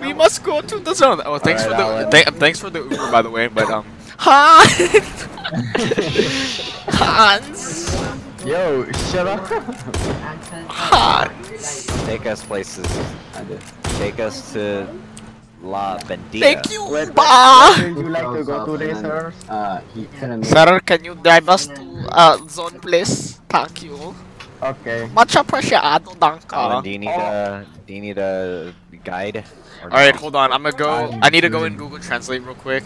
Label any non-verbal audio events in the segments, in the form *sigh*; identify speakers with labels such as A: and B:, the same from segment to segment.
A: We must go to the zone. Oh, thanks
B: Alright,
A: for the th thanks for the Uber, by the way. But um, *laughs* Hans, Hans,
C: Yo, shut up.
A: Hans.
B: Take us places. Take us to La Bendita.
A: Thank you,
C: Where-
A: Uber.
C: Would you like to go to racers?
D: Uh, he couldn't.
A: Sir, can you drive us to uh zone, please? Thank you.
C: Okay.
A: Much appreciado,
B: Alan,
A: danka.
B: do you need a do you need a guide? Or
A: All right, hold on. I'm gonna go. I need to go in Google Translate real quick.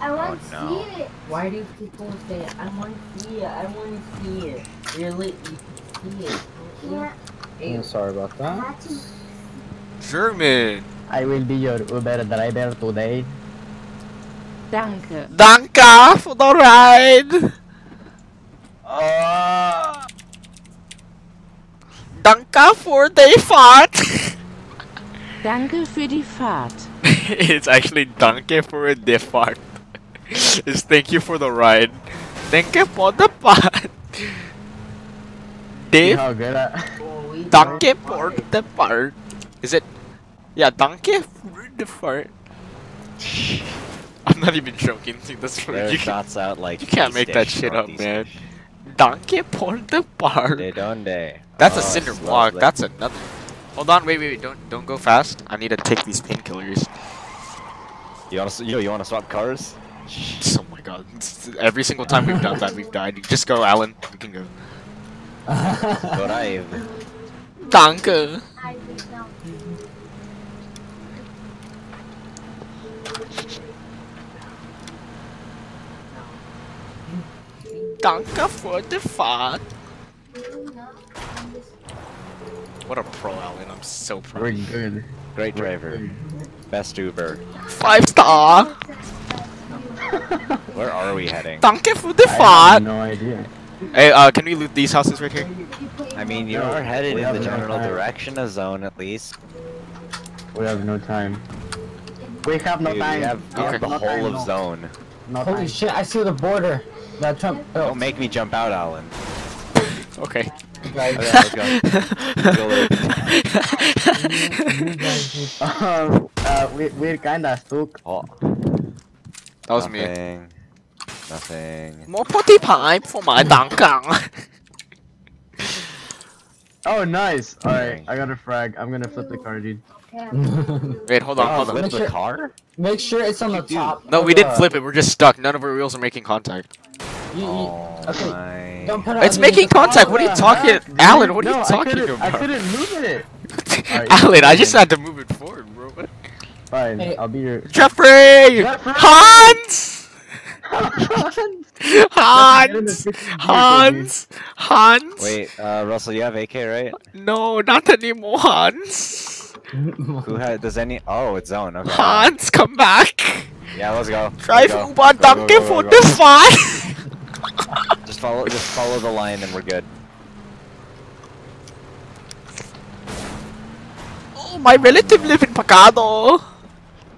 E: I want to
B: no.
E: see it.
F: Why do people say it? I want to see it? I want to see it. Really, you can see it.
E: Yeah,
D: I'm sorry about that.
A: German.
C: I will be your Uber driver today.
G: Danke.
A: Danka for the ride. Ah. Danka for the fart. *laughs*
G: Danke für die Fahrt. *laughs*
A: it's actually danke for the fart. *laughs* it's thank you for the ride. Thank you for the fart.
C: See *laughs*
A: Dave,
C: how good I...
F: Oh,
A: danke for the fart. Is it? Yeah, danke for the fart. I'm not even joking. That's
B: There's
A: you, can,
B: dots out like
A: you can't make that shit up, man.
B: Dish.
A: Danke for the fart.
B: De donde?
A: That's a
B: Oh,
A: cinder block.
B: lovely.
A: That's another. Hold on, wait, wait, wait. Don't don't go fast. I need to take these painkillers.
B: You want to yo? You want to swap cars?
A: Oh my god. Every single time we've done that, we've died. Just go, Alan. We can go.
B: Drive.
A: Danke.
E: I will know.
A: Danke for the fun. What a pro, Alan. I'm so
C: We're
A: proud.
C: good.
B: Great driver. Best Uber.
A: Five star. *laughs*
B: Where are we heading?
A: Danke for the
C: I have
A: fun.
C: no idea.
A: Hey, uh, can we loot these houses right here?
B: I mean, you
C: No,
B: are headed in the general
C: time.
B: direction of zone at least.
C: We have no time. We have no
B: Dude,
C: time.
B: we have, we have the
C: No
B: whole
C: time,
B: of
C: no.
B: zone.
C: No
D: Holy
C: time.
D: shit! I see the border. That Trump. Oh,
B: Don't make me jump out, Alan. *laughs*
A: Okay.
D: Guys.
B: Okay, let's go. Let's go loot.
C: Um, uh, we, we're kinda stuck.
B: Oh,
A: That was me.
B: nothing. Nothing.
A: More potty pipe for my Danke.
C: Oh, nice. Alright, I got a frag. I'm gonna flip the car, dude. *laughs*
A: Wait, hold on, hold on.
B: flip
D: Make
B: the car?
D: Make sure it's on the top.
A: No, we didn't flip it. We're just stuck. None of our wheels are making contact.
D: You, you,
B: Oh
D: okay.
B: My.
D: Don't put it
A: It's making
D: the-
A: contact. What are you talking,
C: heck.
A: Alan? What are
C: no,
A: you talking
C: couldn't, I
A: about?
C: couldn't move it. *laughs* Alright,
A: Alan, I just had to move it forward, bro. What?
C: Fine,
D: Hey.
C: I'll be your.
A: Jeffrey!
C: Jeffrey!
A: Hans! *laughs*
C: Get in
A: Hans!
C: the freaking
A: Hans! Hans!
B: Wait, uh, Russell, you have AK, right?
A: No, not anymore, Hans! *laughs*
B: Who had? Does any? Oh, it's zone. Okay.
A: Hans, come back!
B: Yeah, let's go.
A: Drive
B: Let's go.
A: Uber
B: Go, go,
A: Danke
B: go,
A: for
B: go,
A: the
B: go.
A: Fun!
B: Just follow, just follow the line, and we're good.
A: Oh, my relative live in Pecado!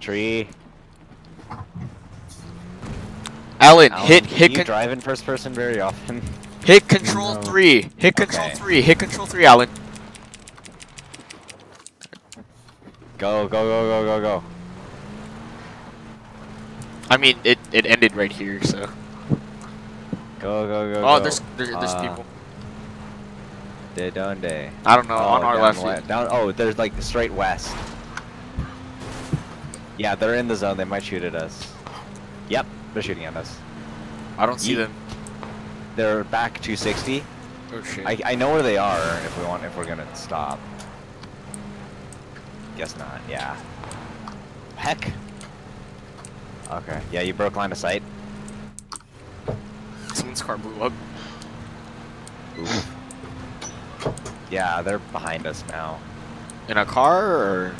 B: Tree.
A: Alan,
B: Alan,
A: hit, hit,
B: you drive in first person very often?
A: hit control
C: No.
A: 3. Hit control
B: Okay.
A: 3. Hit control 3, Alan.
B: Go, go, go, go, go, go.
A: I mean, it, it ended right here, so.
B: Go, go, go,
A: Oh,
B: go.
A: there's, there's, there's
B: Uh,
A: people.
B: De donde?
A: I don't know,
B: Oh,
A: on our left.
B: Down, oh, there's like straight west. Yeah, they're in the zone. They might shoot at us. Yep, they're shooting at us.
A: I don't see
B: Ye-
A: them.
B: They're back 260.
A: Oh shit.
B: I, I know where they are if we want if we're gonna stop. Guess not. Yeah. Heck. Okay. Yeah, you broke line of sight.
A: Someone's car blew up.
B: Oof. Yeah, they're behind us now.
A: In a car or?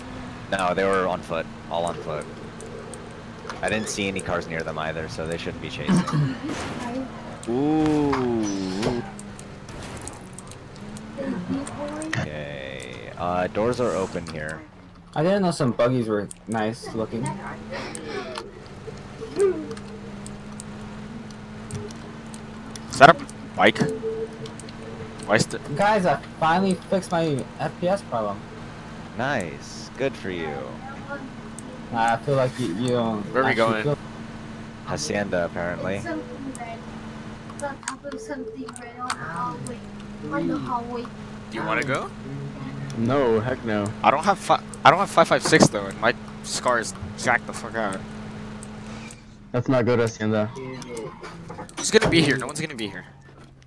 B: No, they were on foot. All on foot. I didn't see any cars near them either, so they shouldn't be chasing. *clears throat* Ooh. Okay. Uh, doors are open here.
D: I didn't know some buggies were nice looking. *laughs*
A: Is that a bike? Why is the
D: Guys, I finally fixed my FPS problem.
B: Nice. Good for you.
D: I feel like you, you don't.
A: Where are we going?
D: feel-
B: Hacienda, apparently.
E: Something red. But I put something red on the hallway. On the mm. hallway.
A: Do you want to go?
C: No, heck no.
A: I don't have fi- I don't have five five six though, and my scar is jacked the fuck out.
C: Let's not good, to Hacienda.
A: Who's gonna be here? No one's gonna be here.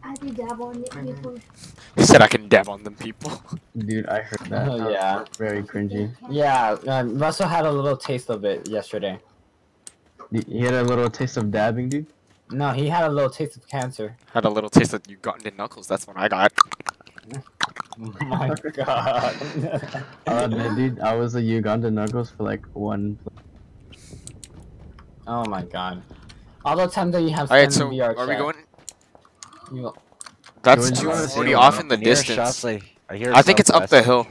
E: I did dab on it before. *laughs*
A: He said I can dab on them people. *laughs*
C: Dude, I heard that.
D: Oh,
C: That was
D: yeah.
C: Very cringy.
D: Yeah, uh, Russell had a little taste of it yesterday.
C: You you had a little taste of dabbing, dude?
D: No, he had a little taste of cancer.
A: Had a little taste of you gotten in knuckles. That's what I got.
D: Oh *laughs* my god.
C: Uh, dude, I was a Uganda Knuckles for like one.
D: oh my god. All the time that you have
A: All right,
D: Stan
A: so
D: in VR
A: are we going?
D: you-
A: That's
C: George, you wanna see
A: 240
C: one
A: off in the
B: I hear shots
A: distance.
B: like- I hear
A: I think it's up the hill.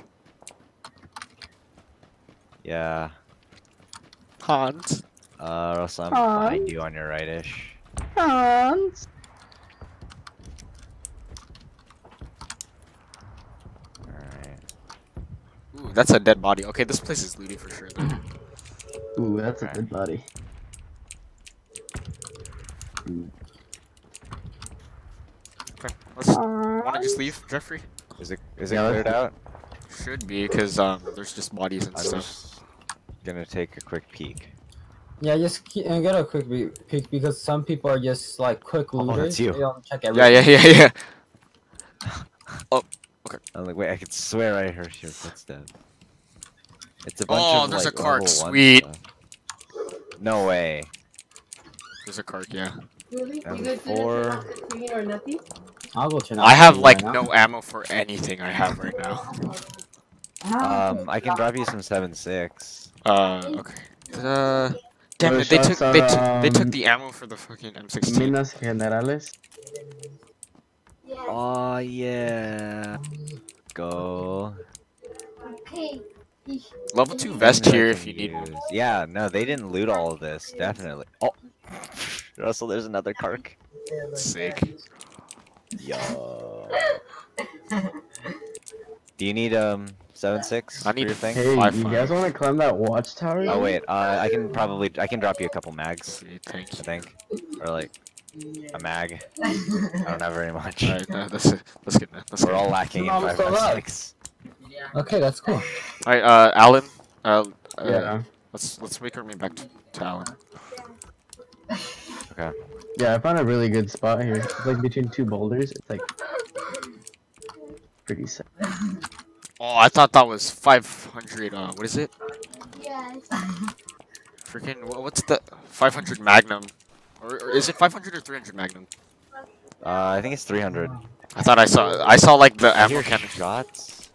B: Yeah.
A: Hans.
B: Uh, Russell, I'm
C: Hi.
B: behind you on your rightish.
C: Hans.
B: Alright.
A: Ooh, that's a dead body. Okay, this place is looty for sure. Though. *clears throat*
C: Ooh, that's a dead body.
A: Okay, let's. Want to just leave, Jeffrey?
B: Is it is it
C: Yeah,
B: cleared out?
A: Should be, cause um, there's just bodies and
B: I
A: stuff.
B: gonna take a quick peek.
D: Yeah, just ke- uh, get a quick be- peek because some people are just like quick
B: Oh,
D: looters.
B: that's you.
D: They don't check
A: Yeah,
D: everything.
A: yeah, yeah, *laughs* yeah.
B: I'm like, wait, I could swear I heard your footsteps. It's a bunch
A: Oh,
B: of
A: there's a
B: like,
A: cart,
B: level one
A: sweet.
B: No way.
A: There's a cart. Yeah.
F: Really?
B: And
F: You guys didn't
B: four-
F: turn off the screen or nothing?
D: I'll go turn off
A: I have
D: the
A: like
D: right now.
A: no ammo for anything I have right now.
B: Um, I can drop you some seven six.
A: Uh, okay. Uh, damn
C: Those
A: it! They took
C: shots
A: they
C: are,
A: took they took
C: um,
A: the ammo for the fucking M16.
C: Minas Generales.
E: Yeah.
B: Oh yeah. Go.
E: Okay.
A: Level two vest
B: Things I
A: here
B: can
A: if you need.
B: use. Yeah, no, they didn't loot all of this. Definitely. Oh, Russell, there's another Kark.
A: Sick.
B: Yo. *laughs* Do you need um seven six?
A: I need
B: your thing.
C: Hey,
A: Five,
C: you guys want to climb that watchtower?
B: Oh wait, uh, I can probably I can drop you a couple mags.
A: Sweet, Thank
B: I think, or like a mag. I don't have very much.
A: Alright, uh, that's it. Let's get that. Let's
B: We're
A: get
B: all
A: it.
B: lacking in
D: Mama
B: five
D: still
B: six.
D: Okay, that's cool.
A: Alright, uh, Alan. Uh, uh,
C: Yeah.
A: Let's let's make our way back to, to Alan. *laughs*
C: Yeah, I found a really good spot here. It's like between two boulders. It's like pretty sick.
A: Oh, I thought that was 500. Uh, what is it?
E: Yes.
A: Freaking what's the 500 Magnum? Or, or is it 500 or 300 Magnum?
B: Uh, I think it's 300.
A: I thought I saw I saw like the
B: I
A: ammo
B: hear
A: cannon.
B: shots.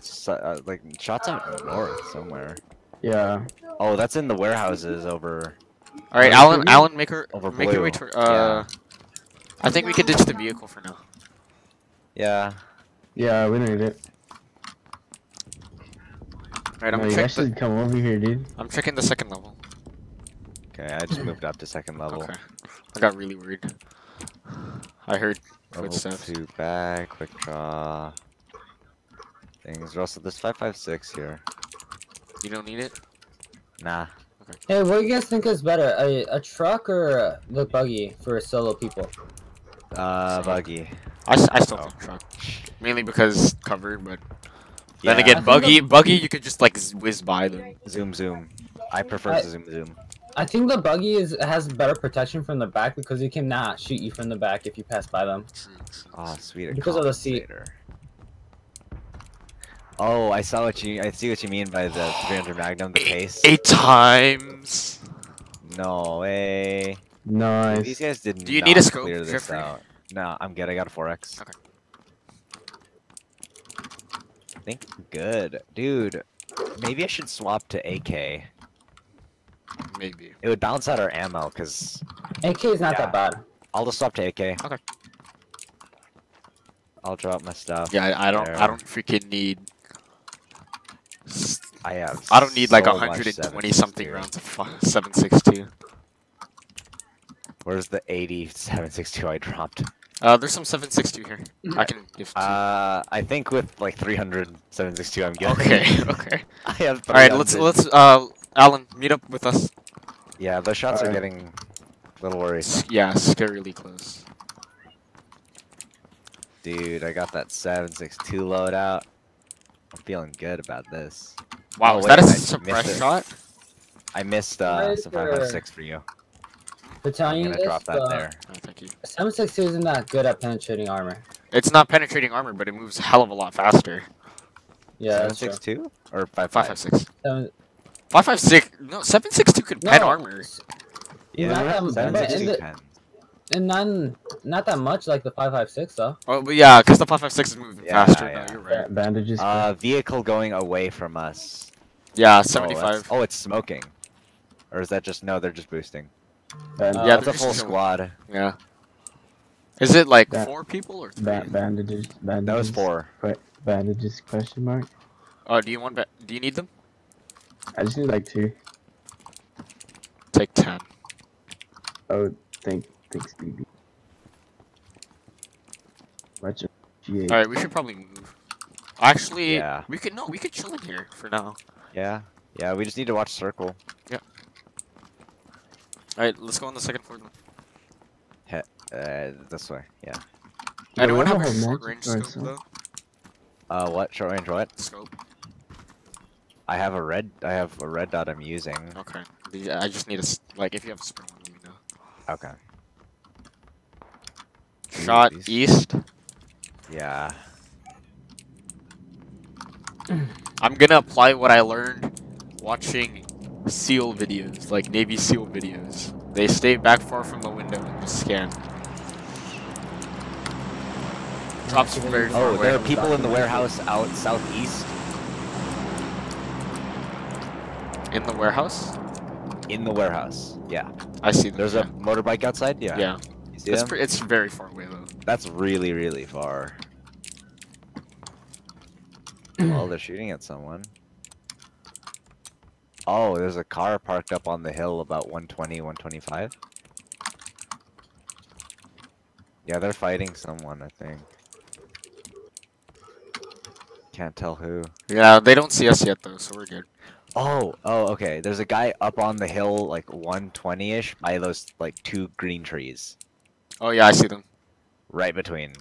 B: So, uh, like shots out north somewhere.
C: Yeah.
B: Oh, that's in the warehouses over.
A: All right, Alan. Alan, make her
B: Over
A: make your way
B: blue.
A: to. Uh, I think we could ditch the vehicle for now.
B: Yeah.
C: Yeah, we don't need it.
A: All right, I'm
C: no, you
A: check the,
C: should come over here, dude.
A: I'm checking the second level.
B: Okay, I just moved up to second level.
A: Okay, I got really worried. I heard
B: Level
A: footsteps.
B: two back, quick draw. Things. Russell, there's five five six here.
A: You don't need it.
B: Nah.
D: Hey, what do you guys think is better, a, a truck or the buggy for solo people?
B: Uh, buggy.
A: I, I still
B: Oh.
A: think truck, mainly because cover. But
B: Yeah.
A: then again,
D: think
A: buggy buggy you could just like whiz by them.
B: Zoom zoom. I prefer
D: I-
B: zoom zoom.
D: I think the buggy is has better protection from the back because you cannot shoot you from the back if you pass by them.
B: Oh, sweet.
D: Because of the seat.
B: compensator. Oh, I saw what you. I see what you mean by the 300 Magnum, the case.
A: Eight times.
B: No way.
C: Nice.
B: These guys did
A: Do you
B: not
A: need a scope,
B: clear this
A: Jeffrey?
B: out. No, I'm good. I got a 4x.
A: Okay.
B: I think I'm good. Dude, maybe I should swap to AK.
A: Maybe.
B: It would balance out our ammo, because
D: AK is not
B: Yeah.
D: that bad.
B: I'll just swap to AK.
A: Okay.
B: I'll drop my stuff.
A: Yeah, I, I don't. I don't freaking need. S-
B: I have.
A: I don't need like
B: so much
A: 120 something
B: 7.62.
A: rounds of fu- 762.
B: Where's the 80 762 I dropped?
A: Uh, there's some 762 here. I can give. to you.
B: Uh, I think with like 300 762, I'm good.
A: okay, *laughs* okay.
B: I have.
A: All right, let's let's uh, Alan, meet up with us.
B: Yeah, the shots are
C: Alright.
B: getting a little worrisome.
A: Yeah, scarily close.
B: Dude, I got that 762 loadout. I'm feeling good about this.
A: Wow,
B: Oh,
A: is
B: wait,
A: that a
B: I missed
A: suppress shot?
B: I missed uh,
D: Right
B: some
D: there.
B: 556 for you.
D: To tell
B: I'm gonna drop that
D: uh,
B: there.
A: Oh, thank you.
D: 762 isn't that good at penetrating armor.
A: It's not penetrating armor, but it moves a hell of a lot faster.
D: Yeah, that's true.
B: 762 or 55?
A: Five five six.
D: Seven,
A: Five five six. No, seven six two could pen
D: No.
A: armor.
B: Yeah,
D: Not that- but in
B: 762
D: the-
B: can.
D: And none, not that much like the 556 though.
A: Oh, but yeah, because the five five six is moving
B: Yeah,
A: faster.
B: yeah.
A: No, you're
C: Ba-
A: right.
C: bandages.
B: Uh, vehicle going away from us.
A: Yeah,
B: Oh,
A: seventy
B: that's-
A: five.
B: Oh, it's smoking. Or is that just no? They're just boosting.
C: Band-
D: uh,
A: yeah,
B: That's a full squad.
A: Yeah. Is it like
C: That-
A: four people or three?
C: ba- bandages. Bandages.
B: That was four.
C: que- bandages? Question mark.
A: Oh, do you want? Ba- do you need them?
C: I just need like two.
A: Take ten.
C: Oh, thank, thanks, BB. Much appreciated.
A: All right, we should probably move. Actually,
B: Yeah.
A: we could no, we could chill in here for now.
B: Yeah, yeah. We just need to watch circle. Yeah.
A: All right, let's go on the second floor. Then.
B: Uh, this way. Yeah.
C: Yeah,
A: Anyone
C: we
A: have
C: don't
A: a
C: have
A: short
C: magic
A: range
C: or
A: scope
C: something.
A: though?
B: Uh, what short range? What?
A: Scope.
B: I have a red. I have a red dot. I'm using.
A: Okay. I just need a s- like if you have a spare one, let me know.
B: Okay. Ooh,
A: Shot
B: these-
A: east.
B: Yeah.
A: I'm gonna apply what I learned watching SEAL videos, like Navy SEAL videos. They stay back far from the window and just scan. Drops very oh, far
B: Oh,
A: away.
B: there are people in the warehouse out southeast.
A: in the warehouse.
B: In the warehouse. Yeah.
A: I see them.
B: There's a motorbike outside. Yeah.
A: yeah.
B: You see
A: It's it's very far away though.
B: That's really, really far. *clears throat* oh, they're shooting at someone. Oh, there's a car parked up on the hill about 120, 125. Yeah, they're fighting someone, I think. Can't tell who.
A: Yeah, they don't see us yet though, so we're good.
B: Oh, oh, okay. There's a guy up on the hill, like 120-ish, by those, like, two green trees.
A: Oh yeah, I see them.
B: Right between.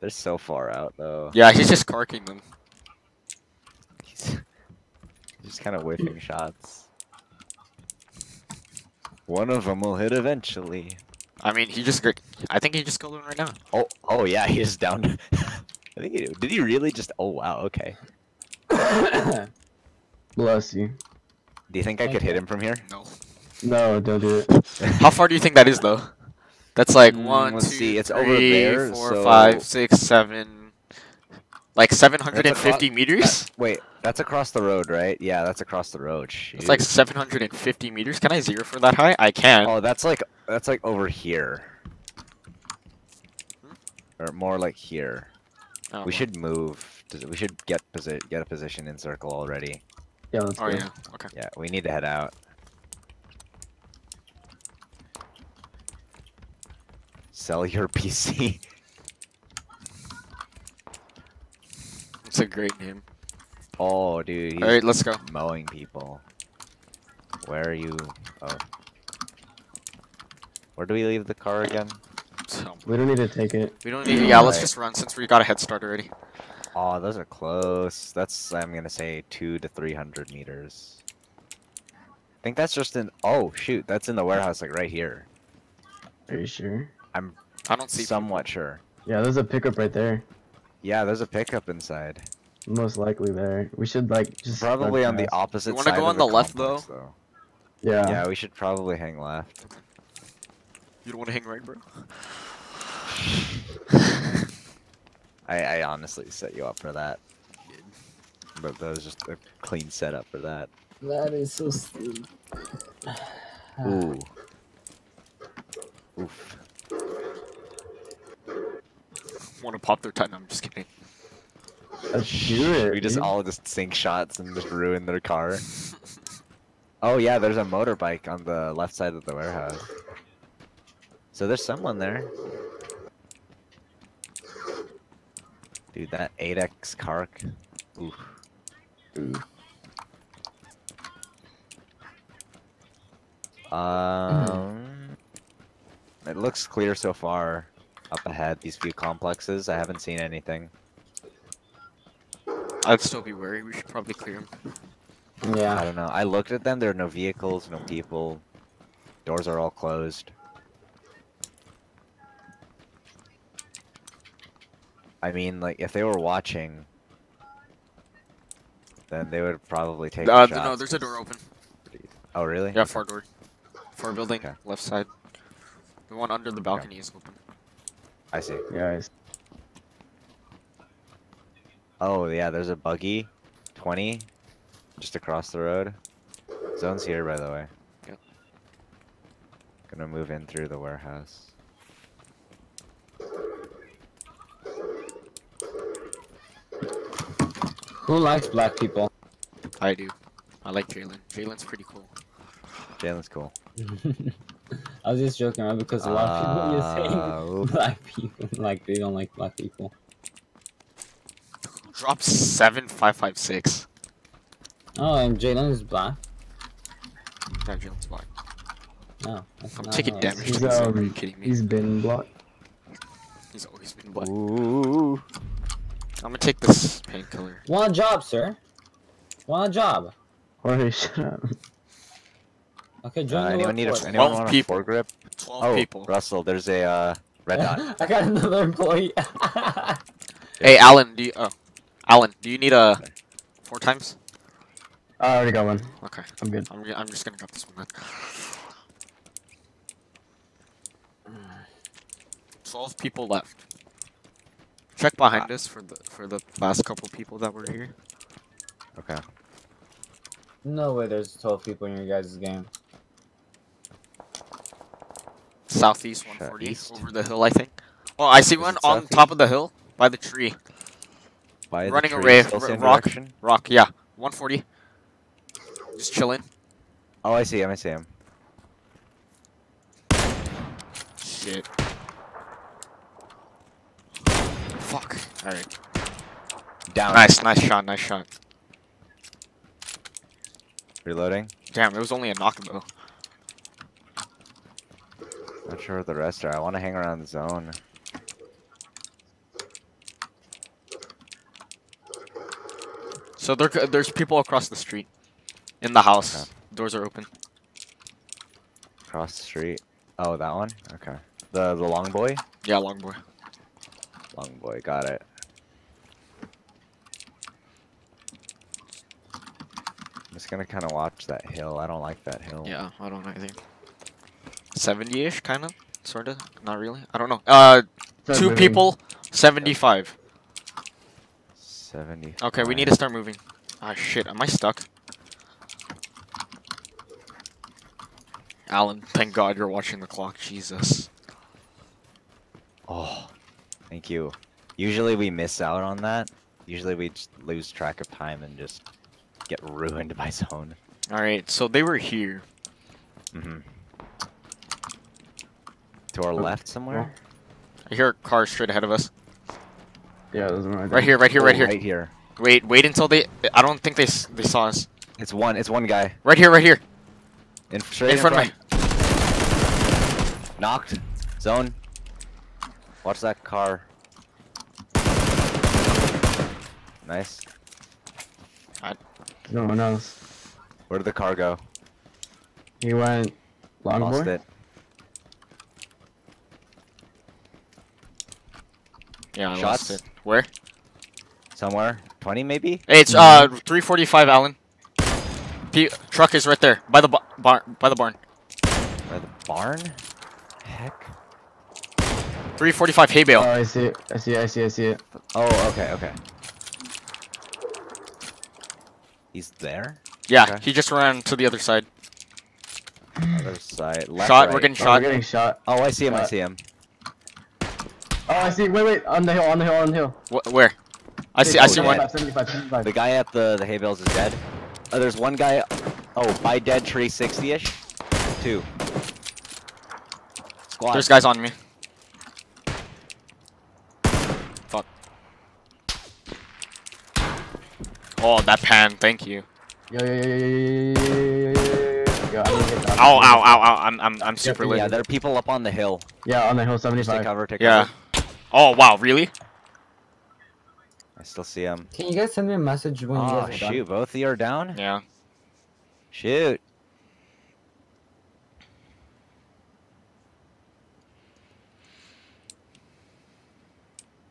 B: They're so far out, though.
A: Yeah, he's just carking them.
B: He's *laughs* just kind of whiffing shots. One of them will hit eventually.
A: I mean, he just. I think he just killed one right now.
B: Oh, oh yeah, he is down. *laughs* I think he did. He really just? Oh wow, okay. *coughs*
C: Bless you.
B: Do you think I could hit him from here?
A: No.
C: No, don't do it. *laughs*
A: How far do you think that is though? That's like
B: Mm,
A: one,
B: let's
A: two,
B: see, it's over there,
A: four,
B: so-
A: five, six, seven, like 750
B: acro-
A: meters.
B: Wait, that's across the road, right? Yeah, that's across the road. Shoot.
A: It's like 750 meters. Can I zero for that high? I can.
B: Oh, that's like that's like over here. Or more like here.
A: Oh,
B: we
A: well.
B: should move. We should get posi- get a position in circle already.
C: Yeah, let's
A: Oh yeah. Okay.
B: Yeah, we need to head out. Sell your *laughs* PC.
A: It's a great name.
B: Oh, dude,
A: All right, let's go.
B: mowing people. Where are you? Oh. Where do we leave the car again?
A: So,
C: We don't need to take it.
A: we don't need. to. Yeah, let's just run since we got a head start already.
B: Oh, those are close. That's I'm gonna say two to three hundred meters. I think that's just in. Oh shoot, that's in the warehouse, like right here.
C: Are you sure?
A: I don't see.
B: Somewhat sure.
C: Yeah, there's a pickup right there.
B: Yeah, there's a pickup inside.
C: Most likely there. We should like just
B: Probably on the
C: past.
B: opposite
A: wanna go on the left,
B: complex, though.
C: Yeah.
B: Yeah, we should probably hang left.
A: You don't want to hang right, bro. *laughs*
B: I, I honestly set you up for that. But that was just a clean setup for that.
D: that is so stupid. *sighs*
B: Ooh. Oof.
A: Want to pop their time? No, I'm just kidding.
C: Let's do *laughs* it.
B: We just
C: dude.
B: all just sink shots and just ruin their car. *laughs* Oh yeah, there's a motorbike on the left side of the warehouse. So there's someone there. Dude, that 8x Kark. Oof. Um, it looks clear so far. Up ahead, these few complexes. I haven't seen anything.
A: I'd still be wary. We should probably clear them.
D: Yeah.
B: I don't know. I looked at them. There are no vehicles, no people. Doors are all closed. I mean, like, if they were watching, then they would probably take.
A: Uh,
B: the
A: no,
B: shots,
A: there's a door open.
B: Oh, really?
A: Yeah, far door. Far building,
B: Okay.
A: left side. The one under the balcony is open.
B: I see.
C: Guys.
B: Oh, yeah, there's a buggy. 20. Just across the road. Zone's here, by the way.
A: Yep.
B: Gonna move in through the warehouse.
D: Who likes black people?
A: I do. I like Jalen. Jalen's pretty cool.
B: Jalen's cool. *laughs*
D: I was just joking around because a lot of people are saying *laughs*
B: oof.
D: black people like they don't like black people.
A: Drop seven five five six.
D: Oh, and Jalen is black.
A: Yeah, Jalen's black.
D: No, that's
A: I'm
D: not
A: taking
D: how
A: damage.
D: it's-
C: He's,
A: to this. Are you
C: um,
A: kidding me?
C: He's been blocked.
A: He's always been black.
B: Ooh.
A: I'm gonna take this painkiller.
D: Want a job, sir? Want a job?
C: Jorge, shut up.
D: Okay,
B: Uh,
D: join the
B: anyone need a
D: workforce.
B: anyone
A: 12
B: want a
A: people.
B: foregrip?
A: Twelve
B: Oh,
A: people.
B: Russell, there's a uh, red dot. *laughs*
D: I got another employee. *laughs*
A: Hey, Alan. Do you? Oh, Alan. Do you need a four times?
C: I already got one.
A: Okay.
C: I'm good.
A: I'm. I'm just gonna grab this one then. Twelve people left. Check behind us for the for the last couple people that were here.
B: Okay.
D: no way there's 12 people in your guys' game.
A: Southeast 140
B: east.
A: over the hill, I think. Oh, I see
B: Is
A: one on
B: southeast?
A: top of the hill by the tree.
B: By the
A: Running
B: tree,
A: away,
B: still
A: r-
B: same
A: rock.
B: direction?
A: Rock, yeah, 140. Just chilling.
B: Oh, I see him. I see him.
A: Shit. Fuck. All right.
B: Down.
A: Nice, nice shot, nice shot.
B: Reloading.
A: Damn, it was only a knock though.
B: Not sure where the rest are. I want to hang around the zone.
A: So there, there's people across the street, in the house.
B: Okay.
A: Doors are open.
B: Across the street. Oh, that one? Okay. The the long boy?
A: Yeah, long boy.
B: Long boy, got it. I'm just gonna kind of watch that hill. I don't like that hill.
A: Yeah, I don't anything. 70-ish, kind of, sort of. Not really. I don't know. Uh,
C: Start
A: two
C: moving.
A: people, 75.
B: 70.
A: Okay, we need to start moving. Ah, shit. Am I stuck? Alan, thank God you're watching the clock. Jesus.
B: Oh, thank you. Usually we miss out on that. Usually we just lose track of time and just get ruined by zone.
A: Alright, so they were here.
B: hmm To our
C: Oh,
B: left somewhere?
A: I hear a car straight ahead of us.
C: Yeah, there's one right.
A: Right here, right here, right
B: Oh,
A: here.
B: Right here.
A: Wait, wait until they. I don't think they they saw us.
B: It's one. It's one guy
A: Right here, right here.
B: in straight
A: In front of me.
B: Knocked. Zone. Watch that car. Nice.
C: No one else.
B: Where did the car go?
C: He went long
B: Lost
C: boy.
B: it.
A: Yeah, I
B: Shots?
A: lost it. Where?
B: Somewhere. 20 maybe?
A: Hey, it's uh 345, Alan. P truck is right there by the barn. By the barn.
B: By the barn? Heck.
A: 345 hay bale.
C: Oh, I see it. I see it. I see it. I see it.
B: Oh, okay, okay. He's there?
A: yeah,
B: okay.
A: he just ran to the other side.
B: Other side. Left,
A: Shot,
B: right.
A: we're getting
C: Oh,
A: shot.
C: we're getting shot.
B: Oh, I see him, I
C: Uh,
B: see him.
C: Oh, I see. Wait, wait. On the hill. On the hill. On the hill.
A: Wh where? I see. I see one.
C: 75, 75.
B: The guy at the the hay bales is dead. Oh, there's one guy. Oh, by dead tree, 60-ish. Two. Squad.
A: There's guys on me. Fuck. Oh, that pan. Thank you.
C: Yo, yo, yo, yo, yo, yo,
A: Ow, ow, ow, ow. I'm, I'm, I'm super
B: yeah,
A: lit.
B: Yeah, there are people up on the hill.
C: Yeah, on the hill, 75.
B: Just take cover, take
A: yeah.
B: cover.
A: Oh, wow, really?
B: I still see him.
D: Can you guys send me a message when you
B: Oh
D: guys are done?
B: shoot, both of you are down.
A: Yeah.
B: Shoot.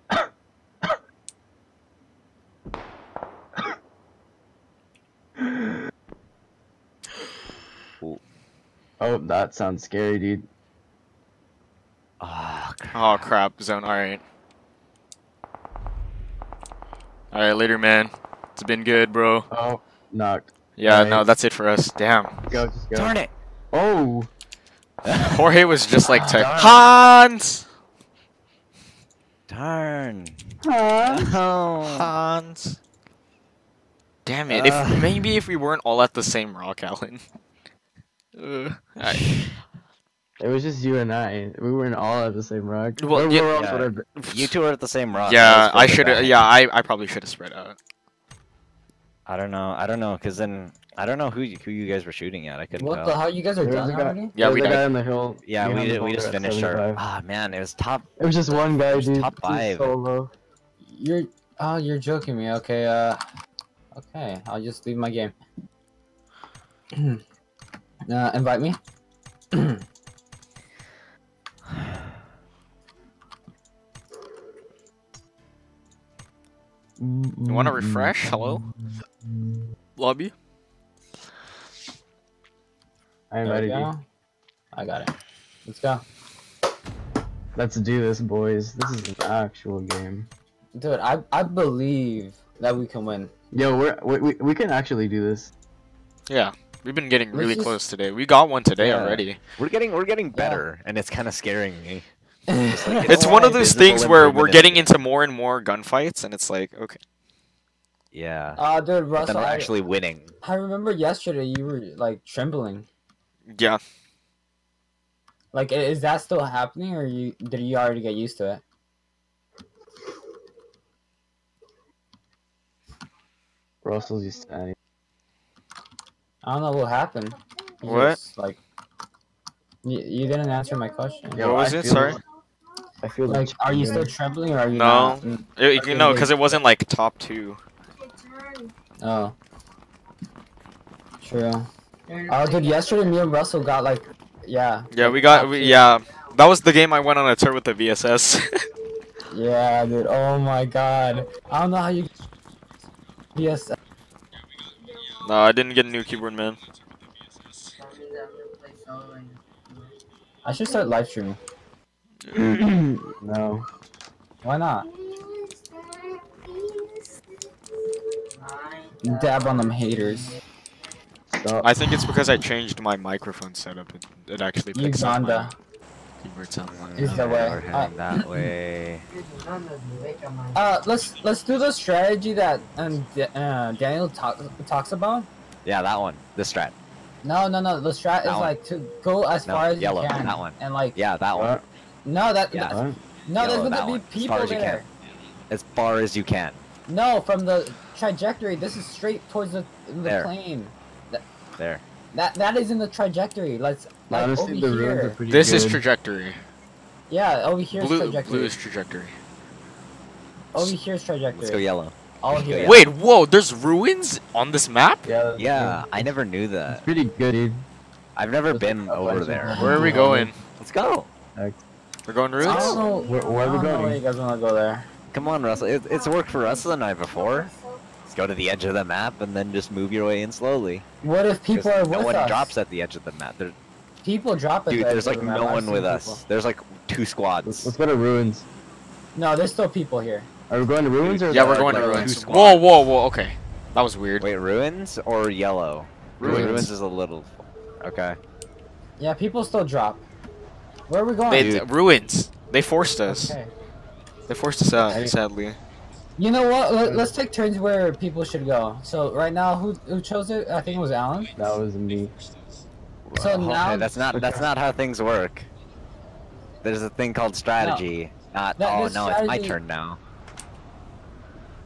B: *coughs*
C: Oh, that sounds scary, dude.
B: Ah, crap.
A: Oh, crap. Zone. Alright. Alright, later, man. It's been good, bro.
C: Oh, knocked.
A: Yeah, no, that's it for us. Damn.
C: Go, just go.
B: Darn it!
C: Oh,
A: Jorge was just like, tech. *laughs*
B: Darn.
A: Hans!
B: Darn.
C: huh? *laughs*
B: Oh.
A: Hans. Damn it. If Maybe if we weren't all at the same rock, Alan. *laughs* Uh, alright.
C: It was just you and I. We weren't all at the same rock.
A: Well,
C: Where-
A: yeah-
C: where
B: Yeah.
C: would I?
B: You two are at the same rock.
A: yeah, I should have. Yeah, I, I probably should have spread out.
B: I don't know. I don't know, cause then I don't know who you- who you guys were shooting at. I couldn't
D: What
B: tell.
D: the hell? You guys are
C: There
D: done
C: a guy-
D: already?
A: Yeah,
C: there
A: we
C: was a
A: died.
C: guy on the hill.
B: Yeah, we did, we just
C: boulder at
B: finished our.
C: 75.
B: Ah man, it was top.
C: It was just one guy, dude.
B: top five.
C: So low.
D: You're oh, you're joking me. Okay, uh, okay, I'll just leave my game. *clears throat* uh, invite me. *clears throat*
A: You want to refresh? Hello? Lobby?
C: I
D: There we
C: invited you.
D: I got it. Let's go,
C: Let's do this, boys. This is an actual game.
D: dude. I I believe that we can win.
C: Yo, we're, we we we can actually do this.
A: Yeah. We've been getting really
D: just-
A: close today. We got one today
B: Yeah.
A: already.
B: We're getting we're getting better, and it's kind of scaring me.
D: Like,
A: It's one of those things where we're getting into more and more gunfights, and it's like, okay.
B: Yeah.
D: Uh, dude,
B: But then
D: Russell,
B: we're
D: I,
B: actually winning.
D: I remember yesterday you were like trembling.
A: Yeah.
D: Like, is that still happening, or you did you already get used to it?
C: Russell's just standing.
D: I don't know what happened. You
A: What?
D: just, like, you, you didn't answer my question.
A: Yeah, What was
C: I
A: it?
C: feel-
A: Sorry?
C: I feel
D: Like, are you still trembling, or are you
A: No.
D: not?
A: It, you know, because it wasn't like top two.
D: Oh. True. Oh, dude, yesterday me and Russell got like, yeah.
A: Yeah,
D: like,
A: we got, we, yeah. That was the game I went on a tour with the VSS. *laughs*
D: Yeah, dude. Oh my god. I don't know how you. Yes.
A: no, I didn't get a new keyboard, man.
D: I should start live streaming.
C: No.
D: Why not? Dab on them haters.
C: Stop.
A: I think it's because I changed my microphone setup. It, it actually picks up my
D: Uganda.
A: keyboard sound.
D: Is the way.
B: We're heading that way. *laughs*
D: Uh, let's let's do the strategy that um, uh, Daniel talk, talks about.
B: Yeah, that one. The strat.
D: No, no, no. The strat
B: That
D: is
B: one.
D: like to go as
B: No,
D: far as
B: yellow,
D: you can,
B: that one.
D: and like
B: Yeah, that one.
C: What?
D: no, that,
B: Yeah.
D: that- no,
B: Yellow,
D: there's gonna be
B: one. As
D: people
B: far as you
D: there.
B: can. As far as you can.
D: No, from the trajectory. This is straight towards the the
B: There.
D: plane.
B: There.
D: That that is in the trajectory. Let's like
C: Honestly, the
D: over
C: ruins are
D: here.
C: pretty
A: This
C: good.
A: is trajectory.
D: Yeah, over here.
A: Blue,
D: trajectory.
A: blue is trajectory.
D: Over here's trajectory.
B: Let's go yellow.
D: All here.
B: yellow.
A: Wait, whoa! There's ruins on this map.
C: Yeah.
B: Yeah, I never knew that.
C: It's pretty good, dude.
B: I've never
C: Just
B: been over there.
A: Where are we going?
B: Let's go.
A: We're going
D: I
A: ruins.
D: don't know.
C: Where- where are we
D: don't know
C: going?
D: where you guys wanna go there?
B: Come on, Russell. It, it's worked for us the night before. Just go to the edge of the map and then just move your way in slowly.
D: What if people are
B: no
D: with
B: one
D: us?
B: drops at the edge of the map. There,
D: People drop at
B: dude,
D: the edge
B: there's
D: of
B: like
D: the map.
B: no
D: I've
B: one with
D: people.
B: us. There's like two
C: Let's,
B: squads.
C: let's go to ruins.
D: No, there's still people here.
C: Are we going to ruins or?
A: Yeah, we're going to
B: like two
A: ruins. Whoa, whoa, whoa! Okay, that was weird.
B: Wait, ruins or yellow?
A: Ruins.
B: Ruins is a little. Okay.
D: Yeah, people still drop. Where are we going?
A: They,
B: Dude.
A: ruins. They forced us.
D: Okay.
A: They forced us out.
C: Hey.
A: Sadly.
D: You know what? Let, let's take turns where people should go. So right now, who who chose it? I think it was Alan.
C: That was me.
D: So
B: Well,
D: now-
B: hey, that's not that's not how things work. There's a thing called strategy. Not
D: That-
B: oh
D: this
B: no, it's my turn now.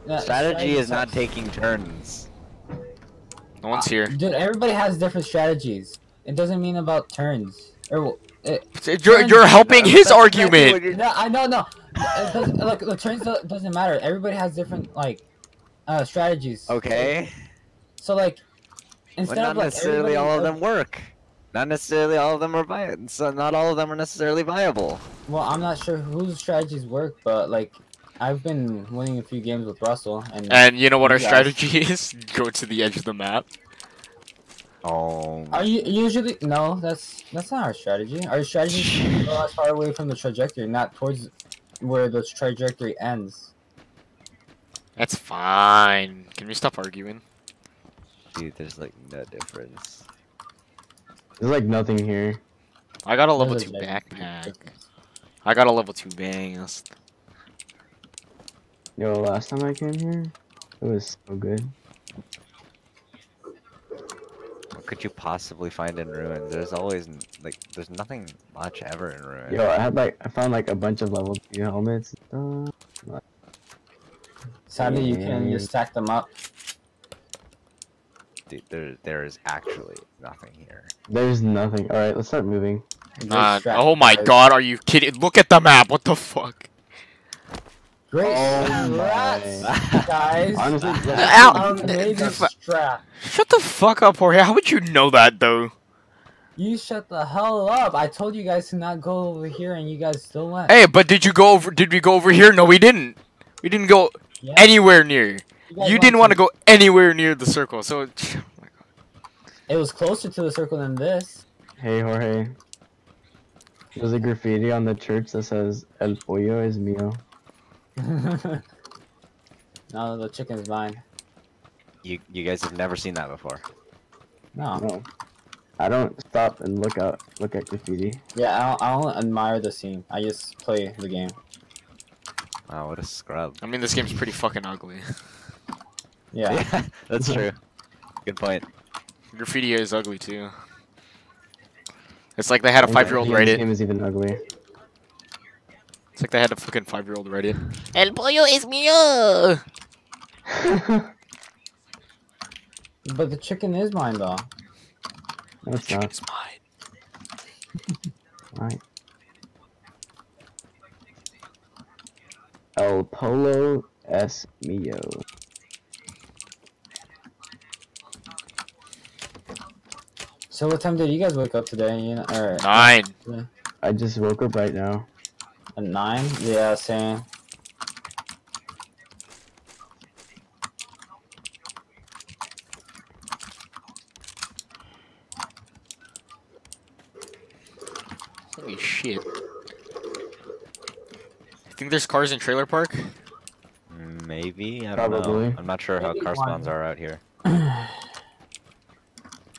D: Yeah,
B: Strategy is not taking turns.
A: No one's here.
D: Dude, everybody has different strategies. It doesn't mean about turns. Or well, it,
A: You're, you're helping his argument.
D: no, I know, no. It doesn't, look, the turns doesn't matter. Everybody has different like uh, strategies.
B: Okay,
D: So like,
B: but
D: instead
B: not
D: of like
B: necessarily
D: everybody-
B: all of them work. Not necessarily all of them are viable. So not all of them are necessarily viable.
D: Well, I'm not sure whose strategies work, but like, I've been winning a few games with Russell, and
A: And you know what our
D: Yeah.
A: strategy *laughs* is? Go to the edge of the map.
B: Oh,
D: are you usually no? That's that's not our strategy. Our strategy is to *laughs* go as far away from the trajectory, not towards where the trajectory ends.
A: That's fine. Can we stop arguing?
B: dude, there's like no difference.
C: There's like nothing here.
A: I got a level
D: There's
A: 2
D: a
A: backpack. I got a level 2 bangs.
C: Yo, last time I came here, it was so good.
B: What could you possibly find in ruins? There's always like there's nothing much ever in ruins.
C: Yo, I had like I found like a bunch of level two helmets. Uh,
D: Sadly, you can just stack them up.
B: Dude, there there is actually nothing here.
C: there's nothing. All right, let's start moving.
A: Uh, oh my
D: guys.
A: god, are you kidding? Look at the map. What the fuck?
D: Great
C: Oh
D: strats, guys.
C: Honestly,
A: Ow.
D: Amazing strat.
A: Shut the fuck up, Jorge. How would you know that though?
D: You shut the hell up. I told you guys to not go over here, and you guys still went.
A: Hey, but did you go over? Did we go over here? No, we didn't. We didn't go
D: Yeah,
A: anywhere near.
D: guys
A: You didn't want to go anywhere near the circle. So, *laughs*
D: It was closer to the circle than this.
C: hey Jorge. There's a graffiti on the church that says "El pollo es mío." *laughs*
D: no, the chicken's mine.
B: You you guys have never seen that before.
D: No.
C: No, I don't stop and look out, look at graffiti.
D: Yeah, I don't, I don't admire the scene. I just play the game.
B: Wow, what a scrub.
A: I mean, this game's pretty fucking ugly. *laughs*
D: Yeah. *laughs*
B: that's true. Good point.
A: Graffiti is ugly too. It's like they had a
C: uh,
A: five-year-old
C: graffiti
A: write it.
C: This game is even ugly.
A: It's like they had a fucking five-year-old write it. El pollo es mío. *laughs*
D: But the chicken is mine, though.
C: no, it's not.
A: Chicken's mine.
C: Right. El Polo es mío.
D: So what time did you guys wake up today? You know, or
A: Nine.
C: I just woke up right now.
D: At nine? Yeah, same.
A: Holy shit. I think there's cars in trailer park?
B: Maybe I don't
C: Probably.
B: know. I'm not sure how
D: Maybe
B: car
D: one.
B: spawns are out here.
A: I'm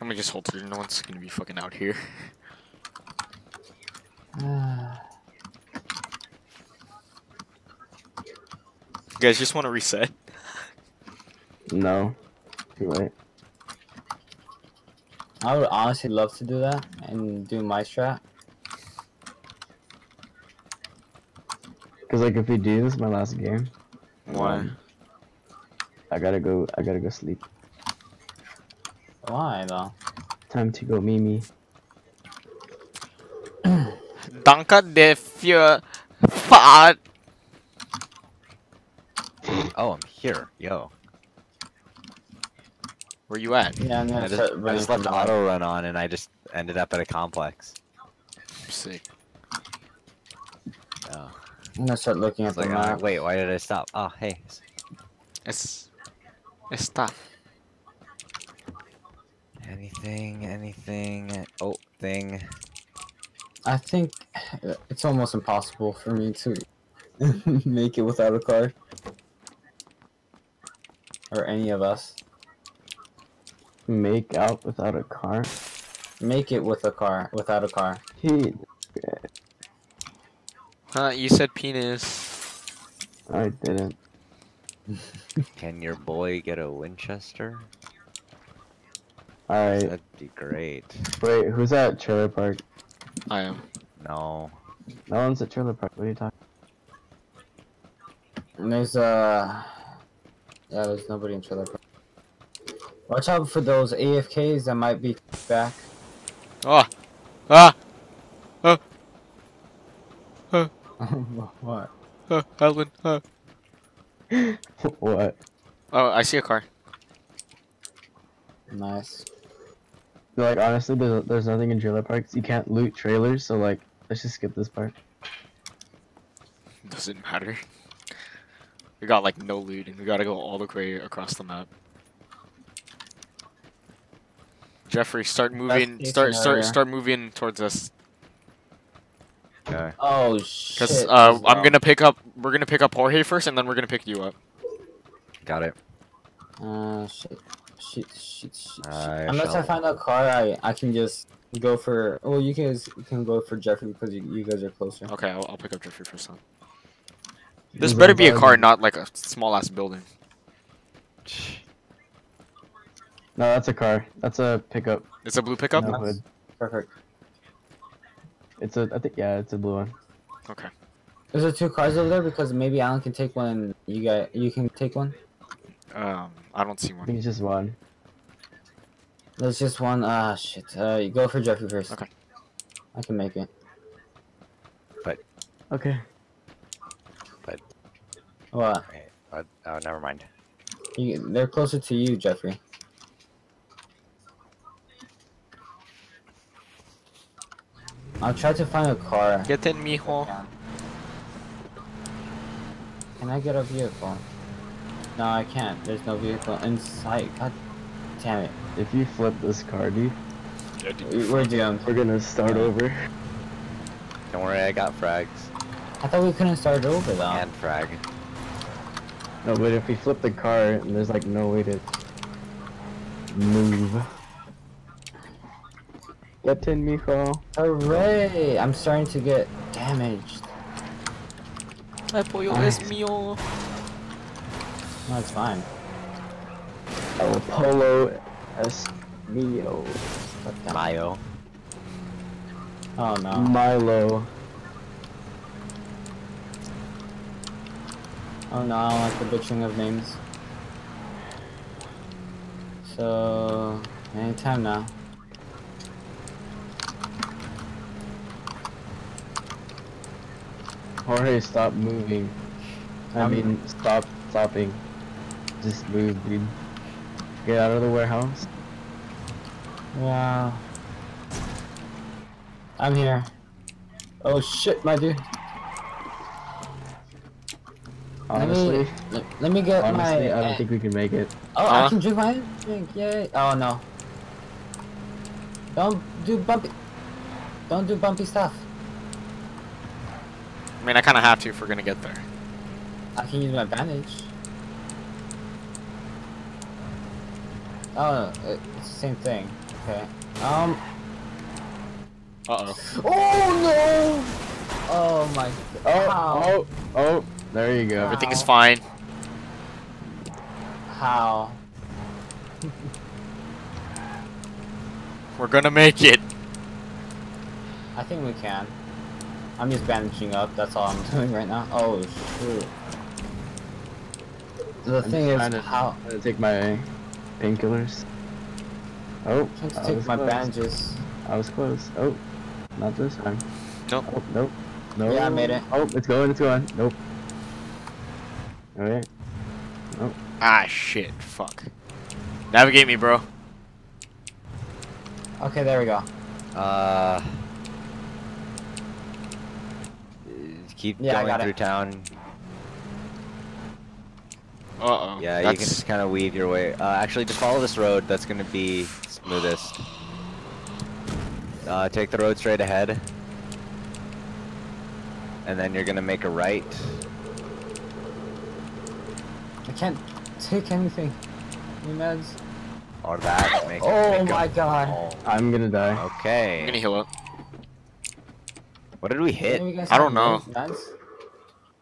A: gonna just hold through. No one's gonna be fucking out here. You guys just want to reset?
C: No. Too late.
D: I would honestly love to do that and do my strat.
C: Cause like if we do this, is my last game.
A: Why?
C: um, I gotta go. I gotta go sleep.
D: Why though?
C: Time to go, Mimi.
A: Danke dafür. Fahrt.
B: Oh, I'm here. Yo.
A: Where you at?
D: Yeah, I'm gonna
B: I just, I just left
D: from
B: auto run on and I just ended up at a complex.
A: Sick.
B: Oh.
D: I'm gonna start looking at
B: was
D: the
B: like, uh,
D: map.
B: wait, why did I stop? Oh, hey.
A: It's... It's Está.
B: Anything, anything. Oh, thing.
D: I think it's almost impossible for me to *laughs* make it without a car. Or any of us.
C: Make out without a car.
D: Make it with a car, without a car.
C: He.
A: Huh? You said penis.
C: I didn't. *laughs*
B: Can your boy get a Winchester?
C: All right.
B: That'd be great.
C: Wait, who's at trailer park?
A: I am.
B: No.
C: No one's at trailer park. What are you talking?
D: And there's uh Yeah, there's nobody in trailer park. Watch out for those AFKs that might be back.
A: Oh, ah, *laughs*
D: what?
A: uh, Helen. Uh. *laughs*
C: what?
A: Oh, I see a car.
D: Nice.
C: Like honestly, there's, there's nothing in trailer parks. You can't loot trailers, so like, let's just skip this part.
A: Doesn't matter. We got like no loot, and we gotta go all the way across the map. Jeffrey, start moving.
D: case
A: Start, start,
D: scenario.
A: start moving towards us.
B: Okay.
D: Oh shit.
A: Cause uh, I'm gonna pick up. We're gonna pick up Jorge first, and then we're gonna pick you up.
B: Got it.
D: Uh, shit, shit, shit, shit.
B: I
D: Unless I find a car, I I can just go for. Well, you guys can go for Jeffrey because you, you guys are closer.
A: Okay, I'll, I'll pick up Jeffrey first. Then. This better be a car, not like a small ass building.
C: No, that's a car. That's a pickup.
A: It's a blue pickup.
C: No hood.
D: Perfect.
C: It's a. I think yeah, it's a blue one.
A: Okay.
D: Is there two cars over there? Because maybe Alan can take one. and You got you can take one.
A: Um, I don't see
C: I
A: one.
C: think it's just one.
D: There's just one. Ah shit. Uh, you go for Jeffrey first.
A: Okay.
D: I can make it. But.
C: Okay.
D: What?
B: Wait, uh, oh, never mind.
D: You, they're closer to you, Jeffrey. I'll try to find a car.
A: Get in, mijo.
D: Can I get a vehicle? No, I can't. There's no vehicle in sight. God damn it.
C: If you flip this car, dude,
D: We- We're doomed.
C: we're gonna start over.
B: Don't worry, I got frags
D: I thought we couldn't start over though.
B: and frag.
C: No, but if we flip the car, there's like no way to move. Get in, mijo.
D: Hooray! I'm starting to get damaged.
A: El pollo
C: es
A: mío.
D: No, it's fine.
C: El Polo es mío.
D: Fuck.
B: Mayo.
D: Oh no.
C: Milo.
D: Oh no, I don't like the butchering of names. So, anytime now.
C: Jorge, stop moving. I
D: I'm-
C: mean, stop stopping. Just move, dude. Get out of the warehouse.
D: Wow. I'm here. Oh shit, my dude.
C: Honestly,
D: let me, let, let me get
C: honestly,
D: my.
C: I don't
D: uh,
C: think we can make it.
D: oh, I can drink my drink. Yay! Oh no. Don't do bumpy. Don't do bumpy stuff.
A: I mean, I kind of have to if we're gonna get there.
D: I can use my bandage. Oh, it- it's the same thing. Okay. Um.
A: Uh oh.
D: Oh no! Oh my.
C: Oh, oh, oh, there you go.
A: Everything is fine.
D: How?
A: We're gonna make it.
D: I think we can. I'm just bandaging up. That's all I'm *laughs* doing right now. Oh shoot. The
C: I'm
D: thing is,
C: to-
D: how?
C: I'm gonna take my painkillers. Oh,
D: I'm trying to
C: I
D: take
C: was
D: my
C: close.
D: bandages.
C: I was close. Oh, not this time.
A: Nope.
C: Oh, nope. No.
D: Yeah, I made it.
C: Oh, it's going, it's going. Nope. Alright.
A: Ah, shit. Fuck. Navigate me, bro.
D: Okay, there we go.
B: Uh. Keep
D: Yeah, I
B: going
D: got it.
B: through town.
A: Uh oh.
B: Yeah, you can just kind of weave your way. Uh, actually, just follow this road. That's gonna be smoothest. Uh, take the road straight ahead, and then you're gonna make a right.
D: I can't take anything. Any meds?
B: Or that. Make,
D: Oh
B: make a-
D: my god.
B: Oh,
C: I'm gonna die. Okay.
A: I'm gonna heal up.
B: What did we hit?
D: Any of you guys
A: I don't know.
D: meds?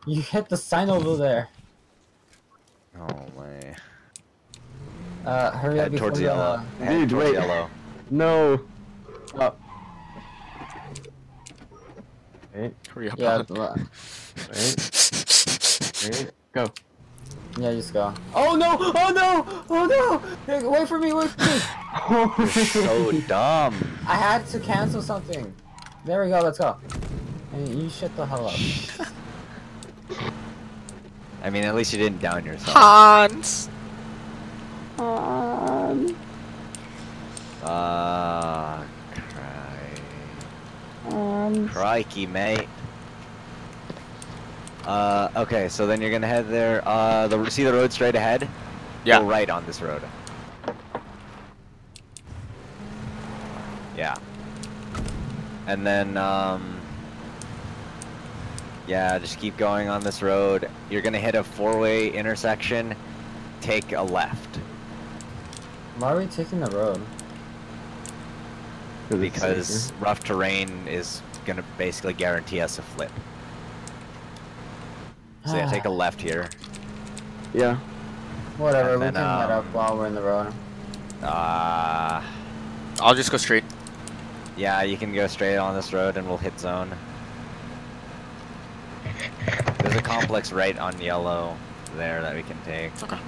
D: You hit the sign over there.
B: Oh my.
D: Uh, hurry up
B: Head
D: before
B: towards
D: the,
B: yellow. Head
C: Dude,
B: towards
C: wait.
B: yellow.
C: No! Stop. Wait,
A: Hurry up.
D: Yeah, *laughs*
A: Alan.
D: the-
C: wait, wait. Go.
D: Yeah, just go. Oh no! Oh no! Oh no! Hey, wait for me! Wait for me! *laughs*
B: You're so dumb.
D: I had to cancel something. There we go. Let's go. And you shut the hell up. *laughs*
B: I mean, at least you didn't down yourself.
A: Hans.
B: Ah, cry. Crikey, mate. Uh, okay, so then you're gonna head there. Uh, the see the road straight ahead.
A: Yeah.
B: Go right on this road. Yeah. And then, um, yeah, just keep going on this road. You're gonna hit a four-way intersection. Take a left
D: Why are we taking the road?
B: because rough terrain is gonna basically guarantee us a flip. So yeah, take a left here.
C: Yeah.
D: Whatever.
B: and
D: We
B: then,
D: can head up
B: um,
D: while we're in the road.
B: Uh,
A: I'll just go straight.
B: yeah, you can go straight on this road and we'll hit zone. There's a complex right on yellow there that we can take. Okay.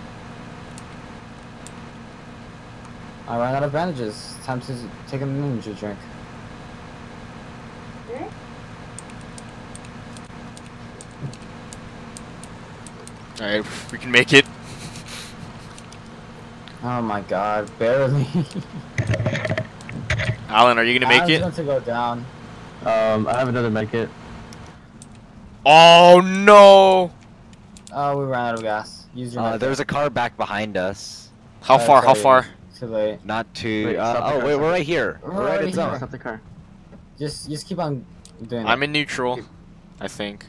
D: I ran out of bandages. Time to take a ninja drink.
A: Alright, we can make it.
D: Oh my god, barely.
A: Alan, are you gonna make it?
D: I'm
A: it?
D: going to go down.
C: Um, I have another medkit.
A: Oh no!
D: Oh, we ran out of gas. Use your
B: Uh,
D: med
B: there's a car back behind us.
A: How
D: Uh,
A: far? How far?
D: Too late.
B: Not too.
C: Wait,
B: uh, oh
C: car,
B: wait,
C: stop
B: we're right here.
D: We're
B: We're right
D: already
B: at zone.
D: here.
C: Stop the car.
D: Just, just keep on doing
A: I'm
D: it.
A: in neutral. I think.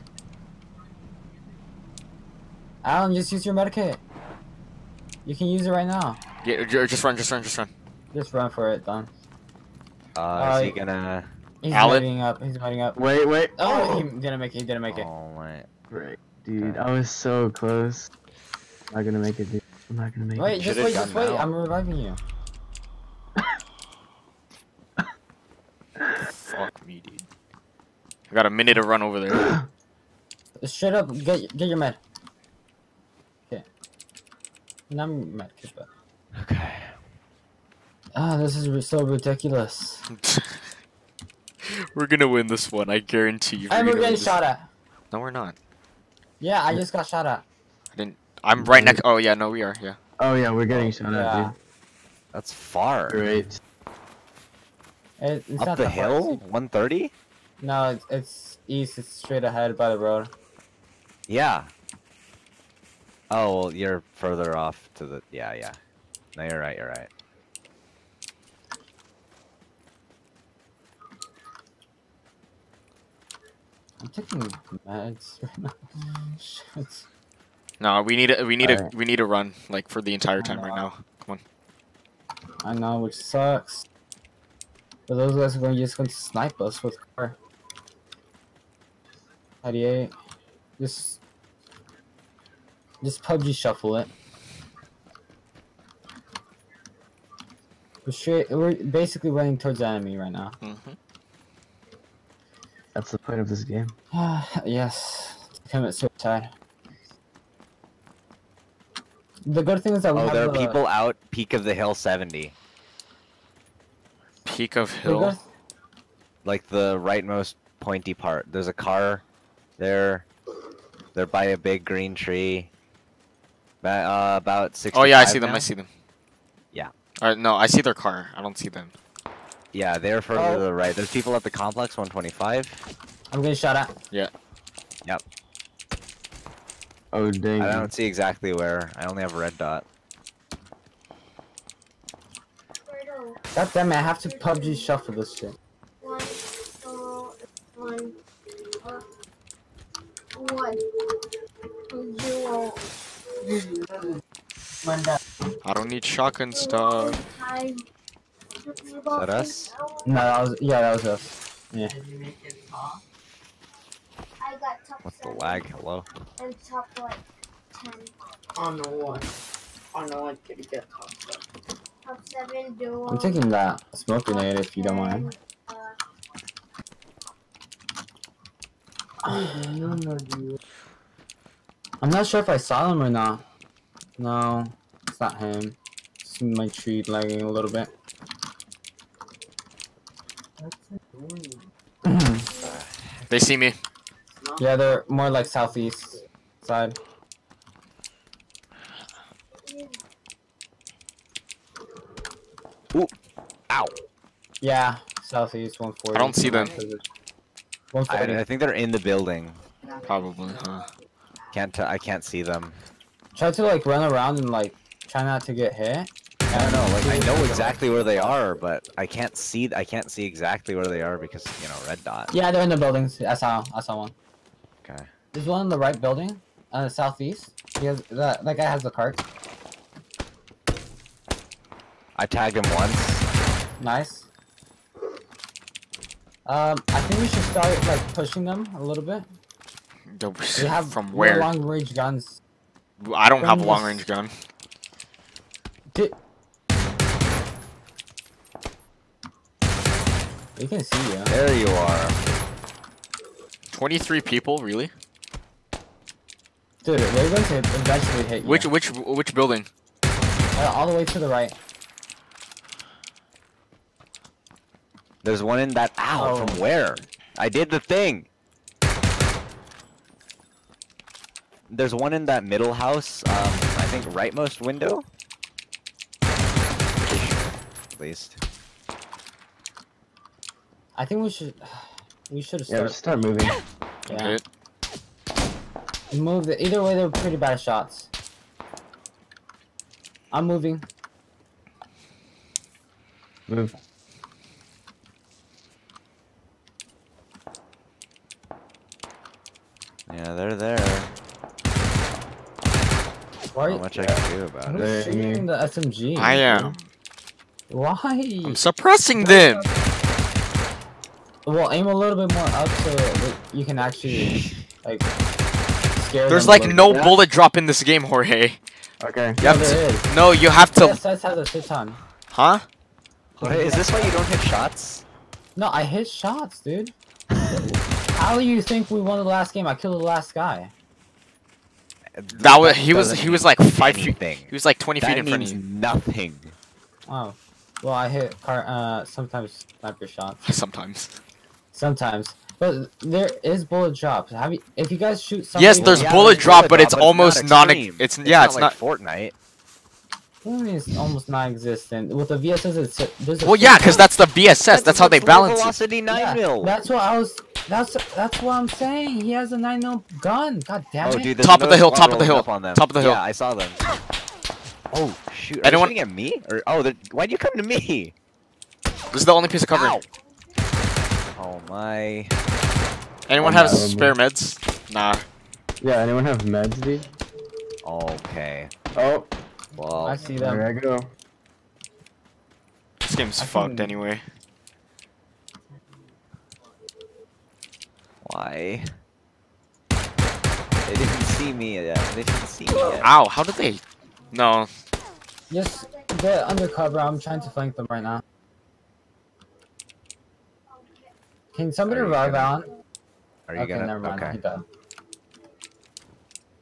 D: Alan, just use your medikit. You can use it right now.
A: Yeah, just run, just run, just run.
D: Just run for it, done.
B: Uh, is he
D: Uh,
B: gonna?
D: He's
A: Alan?
D: lighting up. He's lighting up.
C: Wait, wait.
D: Oh, he didn't make it. He didn't make it.
B: Oh my.
C: Right, dude. I was so close. I'm not gonna make it, dude. I'm not gonna make
D: Wait,
C: it.
D: just
B: Should've
D: wait, just wait.
B: now.
D: I'm reviving you.
A: Fuck me, dude. I got a minute to run over there.
D: Straight up, get get your med. Okay. Not med kit, but.
B: Okay.
D: Ah, this is so ridiculous. *laughs*
A: we're gonna win this one, I guarantee you.
D: And
A: gonna
D: we're getting shot at.
A: No, we're not.
D: Yeah, I just got shot at. I didn't.
A: I'm right next. Oh yeah, no, we are. Yeah.
C: Oh yeah, we're getting shot
D: Yeah.
C: at,
B: That's far.
C: Great.
D: It, it's
B: Up
D: not
B: the hill? 130?
D: No, it's, it's east. It's straight ahead by the road.
B: Yeah. Oh, well, you're further off to the. Yeah, yeah. No, you're right. You're right.
D: I'm taking meds right now. *laughs* Shit.
A: No, we need a, we need a
C: Alright.
A: we need to run like for the entire time right now. Come on.
D: I know, which sucks. But those guys are going just going to snipe us with car. 98. Just. Just PUBG shuffle it. We're straight. We're basically running towards the enemy right now.
A: hmm
C: That's the point of this game. *sighs*
D: yes. Commit suicide. The good thing is that we
B: Oh,
D: have
B: there are
D: the,
B: people out peak of the hill 70.
A: Peak of hill.
D: good-
B: Like the rightmost pointy part. There's a car there. They're by a big green tree. Ba- uh, about 60.
A: Oh yeah, I see them. I see them.
B: Yeah.
A: Uh, no, I see their car. I don't see them.
B: Yeah, they're further
D: Oh.
B: to the right. There's people at the complex 125.
D: I'm getting shot at. Yeah. Yep.
C: Oh dang.
B: I don't see exactly where. I only have a red dot.
E: Fredo,
D: God damn it, I have to PUBG shuffle this shit.
E: one, uh, one, one, zero,
A: I don't need shotgun stuff.
B: Is that us?
D: No, that was yeah, that was us.
E: I got top
B: What the lag? Hello?
E: and top like ten.
F: On the one. On the one, can you get top
E: Top seven duo.
D: I'm taking that smoke grenade if you don't mind.
E: Uh,
F: No, no, dude.
D: I'm not sure if I saw them or not. No, it's not him. It's my tree lagging a little bit.
F: What's it doing?
A: They see me.
D: yeah, they're more like southeast side. Ooh.
B: Ow!
D: Yeah, southeast 140.
A: I don't see them.
B: I, I think they're in the building.
A: Probably, huh?
B: Can't t- I can't see them.
D: Try to like run around and like try not to get hit.
B: I don't know. Like I know exactly where they are, but I can't see. I can't see exactly where they are because you know red dot.
D: Yeah, they're in the buildings. I saw. I saw one.
B: Okay.
D: There's one in the right building, uh, southeast. He has that. That guy has the cart.
B: I tagged him once.
D: Nice. Um, I think we should start like pushing them a little bit. *laughs*
A: Yo,
D: We *laughs* have
A: From where?
D: long range guns.
A: I don't have a long range gun.
D: Di- We can see you.
B: There you are.
A: 23 people, really?
D: Dude, they're going to eventually hit you.
A: Which which which building?
D: Uh, all the way to the right.
B: There's one in that. Ow!
D: Oh.
B: From where? I did the thing. There's one in that middle house. Um, I think rightmost window. At least.
D: I think we should. *sighs* We should
C: Yeah,
D: start.
C: just start moving.
D: Yeah.
A: Okay.
D: Move. The, either way, they're pretty bad shots. I'm moving.
C: Move.
B: Yeah, they're there.
D: Why? are
B: Not
D: you-
B: much I can do about
D: Who's
B: it.
C: There,
D: shooting
C: me.
D: the SMG?
A: I am.
D: Why?
A: I'm suppressing them.
D: Well, aim a little bit more up so that you can actually like scare
A: There's
D: them
A: like no
D: bit.
A: bullet drop in this game, Jorge.
C: Okay.
A: You
D: Yeah,
A: have
D: there
A: to.
D: is.
A: No, you have to.
D: Yes, that's has a shit ton.
A: Huh?
B: Jorge, is this why you don't hit shots?
D: No, I hit shots, dude. How do you think we won the last game? I killed the last guy.
A: That was he was he was like five feet.
B: anything.
A: He was like 20 feet
B: That
A: in front of
B: means
A: you.
B: nothing.
D: Oh, well, I hit car. Uh, sometimes sniper shots. *laughs*
A: Sometimes.
D: Sometimes, but there is bullet drops. Have you? If you guys shoot something,
A: Yes, there's
B: Yeah,
A: bullet
B: there's
A: drop,
B: bullet
A: but it's
B: drop,
A: almost non.
B: extreme.
A: It's yeah, it's
B: like
A: not.
B: Fortnite.
D: What do you mean it's almost non-existent? With the VSS, it's there's a
A: Well, yeah, because that's the VSS. That's how they
B: low
A: balance it.
B: velocity nine
D: Yeah,
B: mil.
D: That's what I was. That's that's what I'm saying. He has a nine mil gun. God damn
B: oh,
D: it!
B: dude, there's
A: Top of the hill, top of the hill,
B: on them.
A: top of the hill.
B: Yeah, I saw them. Oh shoot! Are
A: Anyone-
B: they shooting at me? Or oh, why'd you come to me?
A: This is the only piece of cover.
B: Ow. Oh my!
A: Anyone
C: Oh,
A: have
C: no.
A: spare meds? Nah.
C: Yeah, anyone have meds, dude?
B: Okay.
C: Oh,
B: Well,
D: I see them.
C: there I go.
A: This game's
D: I
A: fucked
D: can-
A: anyway.
B: why? They didn't see me yet. They didn't see me yet.
A: Ow! How did they? No.
D: Just get undercover. I'm trying to flank them right now. Can somebody revive
B: gonna-
D: Alan?
B: Are you
D: okay,
B: gonna?
D: never mind.
B: Okay.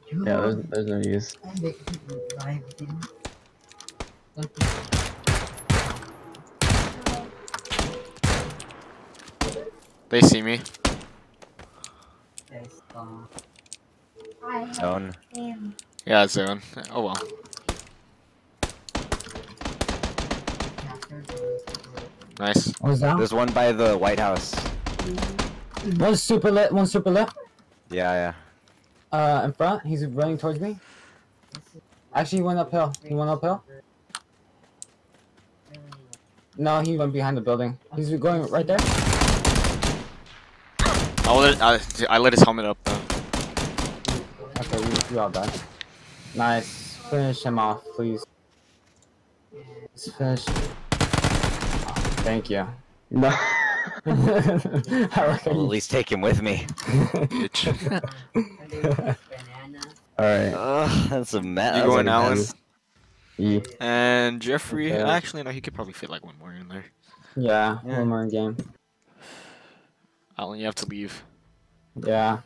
D: He.
C: Yeah, there's, there's no use.
A: They see me.
B: Zone.
A: Yeah, zone. Oh well. Nice.
D: What was that?
B: There's one by the White House.
D: One super lit. One super lit.
B: Yeah, yeah.
D: Uh, in front. He's running towards me. Actually, he went uphill. He went uphill. No, he went behind the building. He's going right there.
A: I let I, I lit his helmet up though.
D: Okay, you, you all done. Nice. Finish him off, please. Let's finish. Thank you.
C: No.
D: I like how
B: I'll at least take him with me.
A: Bitch. *laughs*
C: Alright.
B: Ugh, that's a mess.
A: You going, Alan?
C: E.
A: And Jeffrey.
C: Okay.
A: Actually, no. He could probably fit like one more in there.
D: yeah,
B: Yeah.
D: one more in game.
A: Alan, you have to leave.
D: Yeah.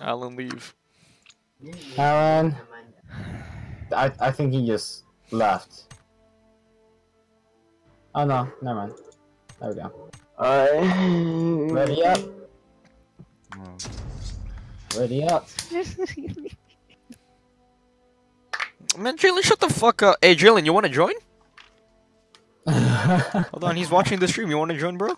A: Alan, leave.
D: Alan. I I think he just left. Oh no, never mind. There we go.
C: Alright.
D: Ready up. Ready up. *laughs*
A: Man, Jalen, shut the fuck up. Hey, Jalen, you want to join? *laughs* Hold on, he's watching the stream. You want to join, bro?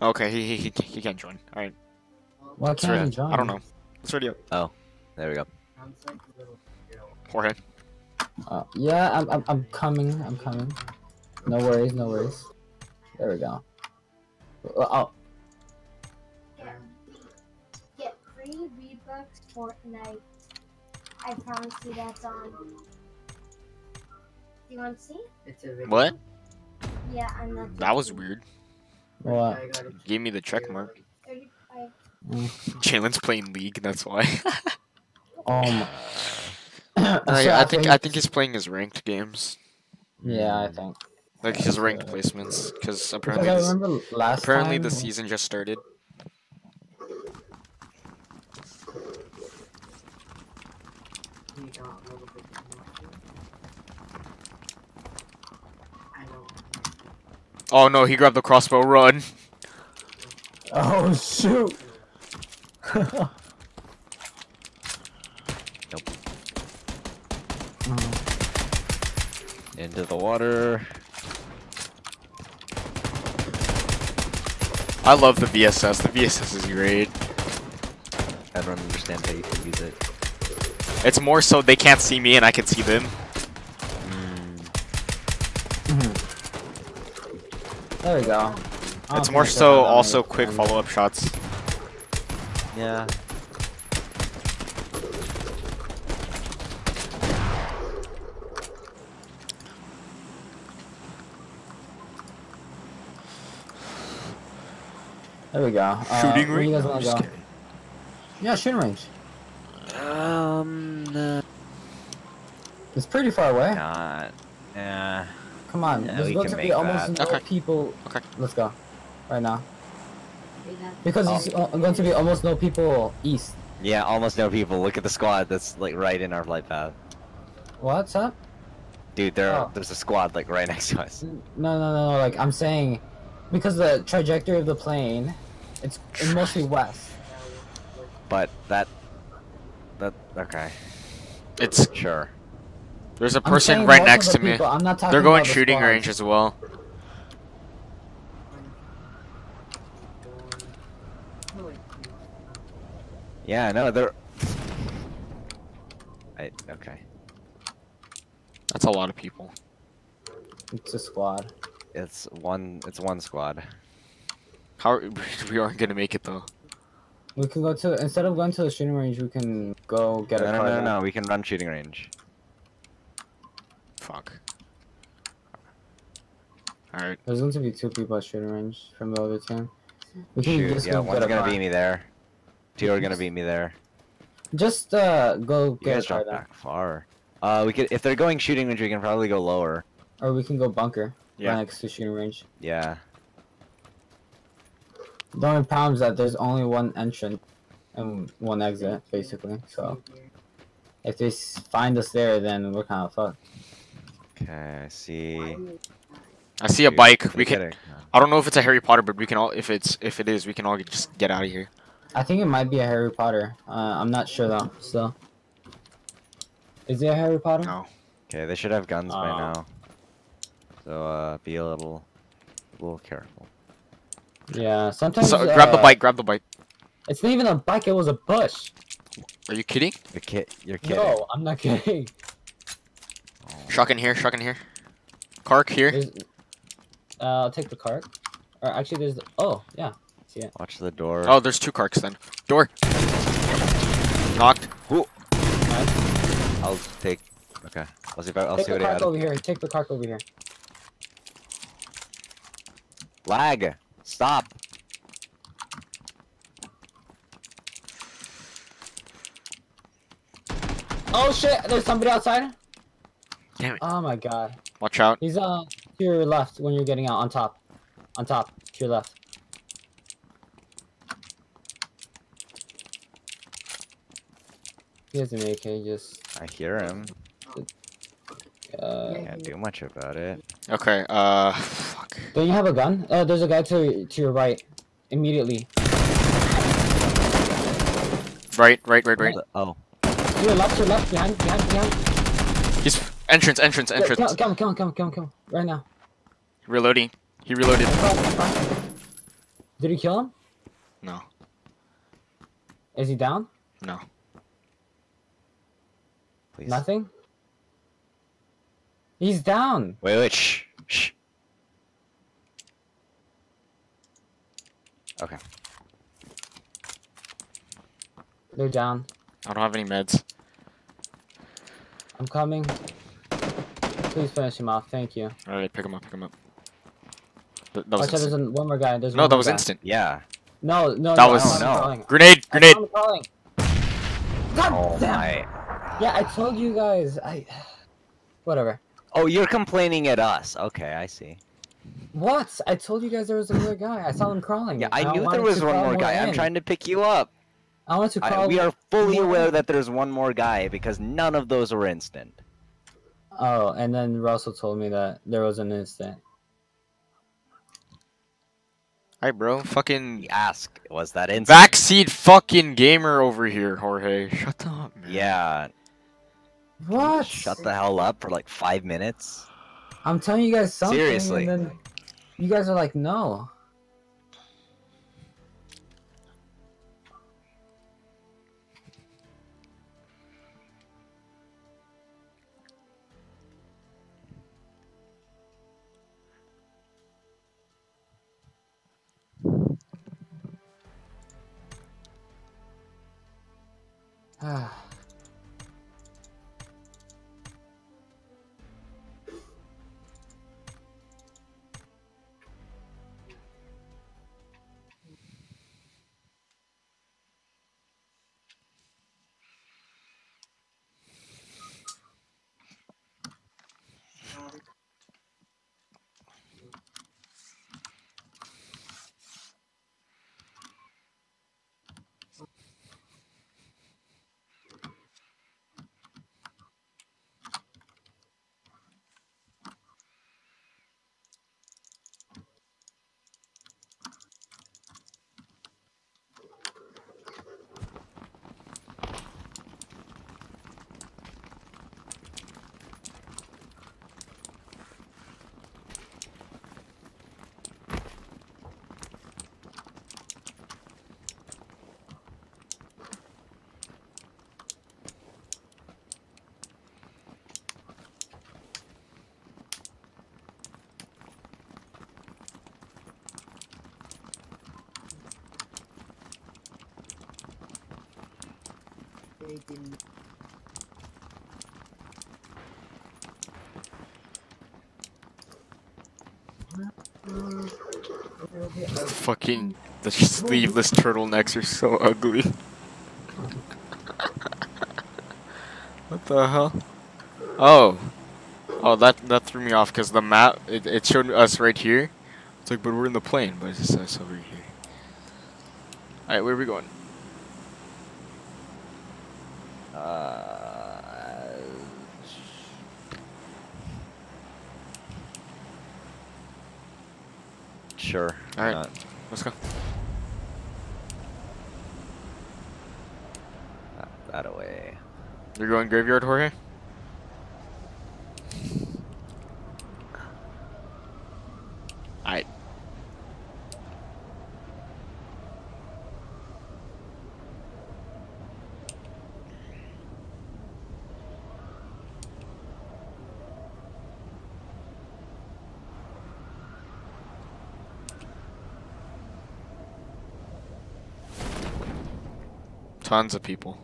A: Okay, he he he, he can't join. All right,
D: Why
A: let's
D: can't he join?
A: I don't know. Let's ready up.
B: There we go.
A: Jorge.
D: Uh, yeah, I'm, I'm I'm coming. I'm coming. No worries, no worries. There we go. Uh, Oh,
E: Get, get free V-Bucks Fortnite. I promise you that's on. Do you want to see?
F: It's a video.
A: What?
E: Yeah, I'm not.
A: That was weird.
D: What?
F: I
A: Gave me the check mark.
E: 35. Mm.
A: Jalen's playing League. That's why. *laughs*
D: Um, uh, *clears throat* oh my.
A: I, I think I think he's playing his ranked games,
D: Yeah, I think.
A: like his ranked placements, because
D: Because
A: apparently this, apparently the season just started.
F: we got a little bit more. I know.
A: Oh no, he grabbed the crossbow. Run.
D: Oh shoot! Nope.
B: Into the water.
A: I love the VSS. The VSS is great.
B: I don't understand how you can use it.
A: It's more so they can't see me and I can see them.
D: There we go. I
A: It's more so also quick follow-up shots.
B: yeah.
D: There we go. Uh,
A: Shooting
D: where
A: range?
D: guys wanna
A: Just
D: go? Yeah, shooting range.
B: Um. Uh,
D: It's pretty far away.
B: not. Yeah.
D: Come on,
B: Yeah,
D: there's
B: we
D: going
B: can
D: to be almost
A: that.
D: no
A: Okay.
D: people.
A: Okay.
D: Let's go. Right now. Because
B: Oh.
D: it's uh, going to be almost no people east.
B: Yeah, almost no people. Look at the squad that's like right in our flight path.
D: What's up?
B: Dude, there
D: Oh.
B: there's a squad like right *laughs* next to us.
D: No, no, no, no. Like I'm saying, because the trajectory of the plane, it's mostly west.
B: But that that okay,
A: It's
B: sure.
A: There's a
D: I'm
A: person right next
D: the
A: to me.
D: people, I'm not
A: They're going
D: about the
A: shooting
D: squad.
A: range as well.
B: Yeah, no, they're I okay.
A: That's a lot of people.
D: It's a squad.
B: It's one it's one squad.
A: How *laughs* we aren't gonna make it though.
D: We can go to instead of going to the shooting range, we can go get
B: No,
D: a
B: no,
D: car.
B: no, no, no, we can run shooting range.
A: Fuck. All right.
D: There's going to be two people at shooting range from the other team. We can
B: Shoot,
D: just
B: yeah, one's gonna beat me there. Two are gonna beat me there.
D: Just uh, go
B: You
D: get
B: guys drop back far. Uh, we could if they're going shooting range, we can probably go lower.
D: or we can go bunker.
A: Yeah.
D: Next to shooting range.
B: Yeah.
D: The only problem is that there's only one entrance and one exit, basically. So if they find us there, then we're kind of fucked.
B: Okay, I see.
A: I see a bike. We can. I don't know if it's a Harry Potter, but we can all. If it's if it is, we can all just get out of here.
D: I think it might be a Harry Potter. Uh, I'm not sure though. Still, is it a Harry Potter?
A: No.
B: Okay, they should have guns by
D: Oh.
B: now. So uh, be a little, a little careful.
D: Yeah. Sometimes.
A: So grab the
D: uh,
A: bike. Grab the bike.
D: It's not even a bike. It was a bush.
A: Are you kidding?
B: The kid, you're kidding.
D: No, I'm not kidding.
A: Shotgun here. Shotgun here. Kark here.
D: There's, uh, I'll take the cart. Or actually, there's. The, oh yeah. See it.
B: Watch the door.
A: Oh, there's two Karks then. Door. Knocked.
B: I'll take. Okay, I'll see if I, I'll
D: take
B: see what I
D: cart
B: got.
D: over here. Take the cart over here.
B: Lag. Stop.
D: Oh shit! There's somebody outside.
A: Damn it.
D: Oh my god.
A: Watch out.
D: He's uh to your left when you're getting out on top. On top. To your left. He has an AK, just
B: I hear him.
D: uh
B: Can't do much about it.
A: Okay, uh, fuck.
D: Don't you have a gun? Uh there's a guy to to your right. Immediately.
A: Right, right, right, right.
B: Oh,
D: To your left, to your left, behind, behind, behind.
A: He's entrance, entrance,
D: Yeah,
A: entrance.
D: Come, come, come, come, come, come. Right now.
A: Reloading. He reloaded.
D: Did he kill him?
A: No,
D: Is he down?
A: no.
B: please.
D: Nothing? He's down.
B: Wait, wait, shh, shh. Okay.
D: They're down.
A: I don't have any meds.
D: I'm coming. Please finish him off. Thank you.
A: Alright, pick him up, pick him up. Th- that was
D: Watch out, there's
A: instant.
D: a, one more guy. There's
A: No,
D: one
A: that was
D: guy.
A: instant.
B: Yeah.
D: No, no,
A: That
D: no,
A: was-
D: I
B: No.
D: crawling.
A: Grenade,
D: I
A: grenade!
D: saw him crawling. God
B: Oh
D: damn.
B: my.
D: Yeah, I told you guys. I. *sighs* Whatever.
B: Oh, you're complaining at us. Okay, I see.
D: What? I told you guys there was another guy. I saw him crawling.
B: Yeah, I
D: and
B: knew there was
D: to
B: one more guy. I'm trying to pick you up.
D: I want to crawl.
B: I, we are fully aware that there's one more guy because none of those were instant.
D: Oh, and then Russell told me that there was an instant.
A: Hi, bro. Fucking
B: ask, was that instant?
A: backseat fucking gamer over here, Jorge. Shut up, man.
B: Yeah.
D: What?
B: Shut the hell up for like five minutes.
D: I'm telling you guys something,
B: Seriously.
D: and then you guys are like, no. Ah. *sighs* *sighs*
A: Fucking the sleeveless turtlenecks are so ugly. *laughs* what the hell? Oh. Oh, that that threw me off because the map it, it showed us right here. It's like, but we're in the plane, but it says over here. All right, where are we going?
B: Sure.
A: Alright.
B: not?
A: Uh, Let's go.
B: That away.
A: You're going graveyard, Jorge? Alright. Tons of people.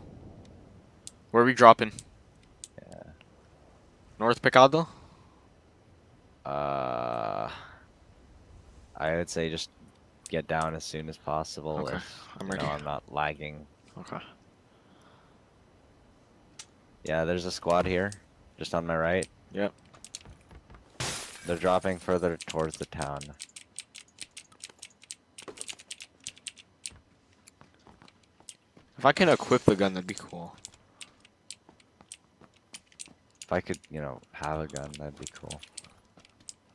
A: Where are we dropping?
B: Yeah.
A: North Pecado?
B: Uh, I would say just get down as soon as possible.
A: Okay,
B: If,
A: I'm ready.
B: know, I'm not lagging.
A: Okay.
B: Yeah, there's a squad here, just on my right.
A: Yep.
B: They're dropping further towards the town.
A: If I can equip the gun, that'd be cool.
B: If I could, you know, have a gun, that'd be cool.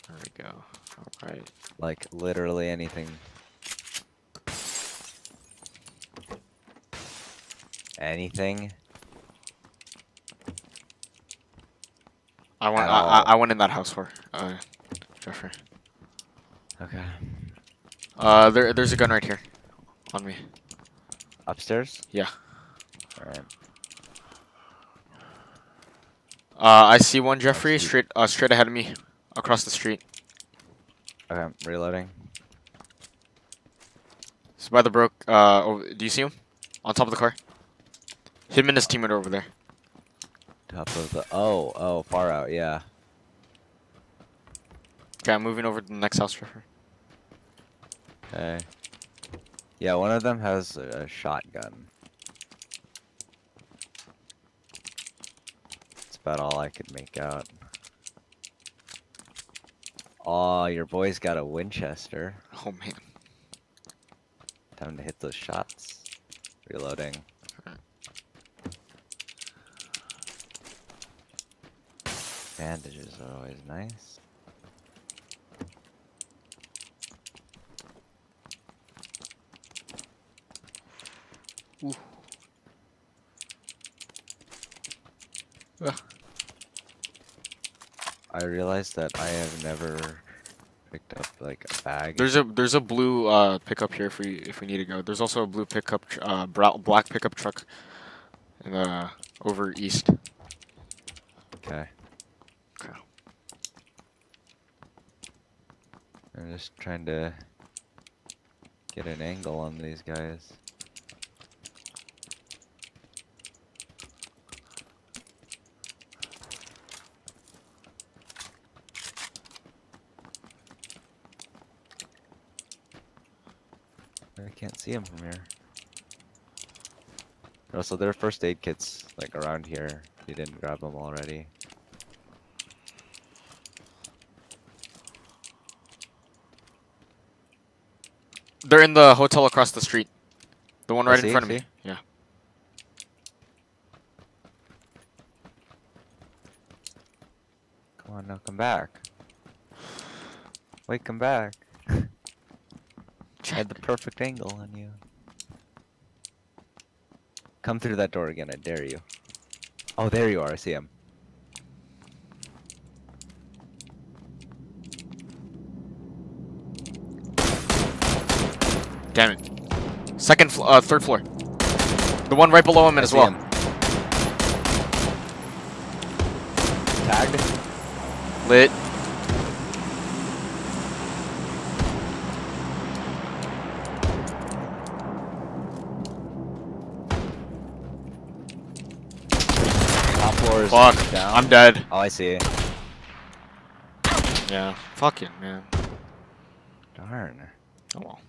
A: There we go. Alright.
B: Like literally anything. Anything?
A: I went. I, I. I went in that house for uh, Jeffrey.
B: Okay.
A: Uh, there, there's a gun right here, on me.
B: Upstairs?
A: Yeah.
B: Alright.
A: Uh, I see one Jeffrey straight, uh, straight ahead of me, across the street.
B: Okay, I'm reloading.
A: It's by the broke. Uh, oh, do you see him? On top of the car. Him and his teammate are over there.
B: Top of the. Oh, oh, far out, yeah.
A: Okay, I'm moving over to the next house, Jeffrey.
B: Okay. Yeah, one of them has a shotgun. That's about all I could make out. Oh, your boy's got a Winchester.
A: Oh man.
B: Time to hit those shots. Reloading. Bandages are always nice. I realized that I have never picked up like a bag.
A: There's a there's a blue uh pickup here if we if we need to go. There's also a blue pickup tr- uh black pickup truck in uh over east.
B: Okay.
A: Okay.
B: I'm just trying to get an angle on these guys. I can't see them from here. Oh, also, there are first aid kits like around here. You didn't grab them already.
A: They're in the hotel across the street. The one right
B: see,
A: in front of
B: see.
A: me. Yeah.
B: Come on, now come back. Wait, come back. I had the perfect angle on you. Come through that door again, I dare you. Oh, there you are, I see him.
A: Damn it. Second, fl- uh, third floor. The one right below him
B: I
A: as well.
B: him. Tagged?
A: Lit.
B: Top floor is
A: Fuck.
B: down.
A: I'm dead.
B: Oh, I see.
A: Yeah. Fuck it, man.
B: Darn.
A: Oh well.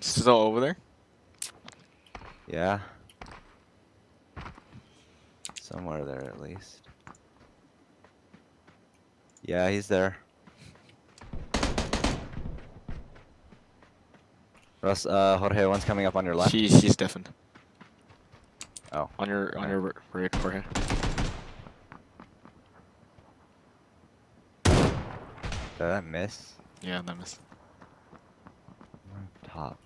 A: Still over there?
B: Yeah. Somewhere there at least. Yeah, he's there. Russ, uh, Jorge, one's coming up on your left.
A: He's he's deafened.
B: Oh.
A: On your on your right forehead.
B: Did that miss?
A: Yeah, that missed.
B: Top.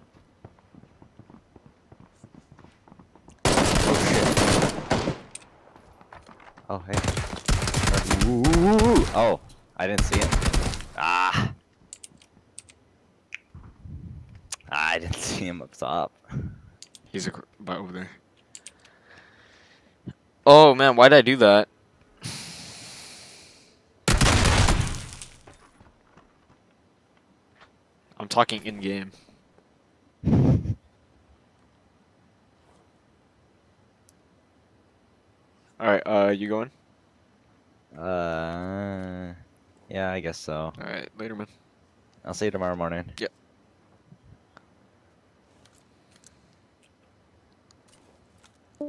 B: Oh, hey. Ooh, oh, I didn't see him. Ah. I didn't see him up top.
A: He's ac- about over there. Oh man, why did I do that? I'm talking in game. All right, uh, you going?
B: Uh, yeah, I guess so.
A: All right, later, man.
B: I'll see you tomorrow morning.
A: Yep. Hey,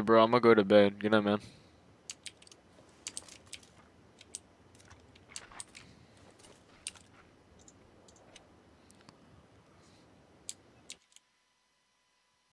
A: bro, I'm gonna go to bed. Good night, man.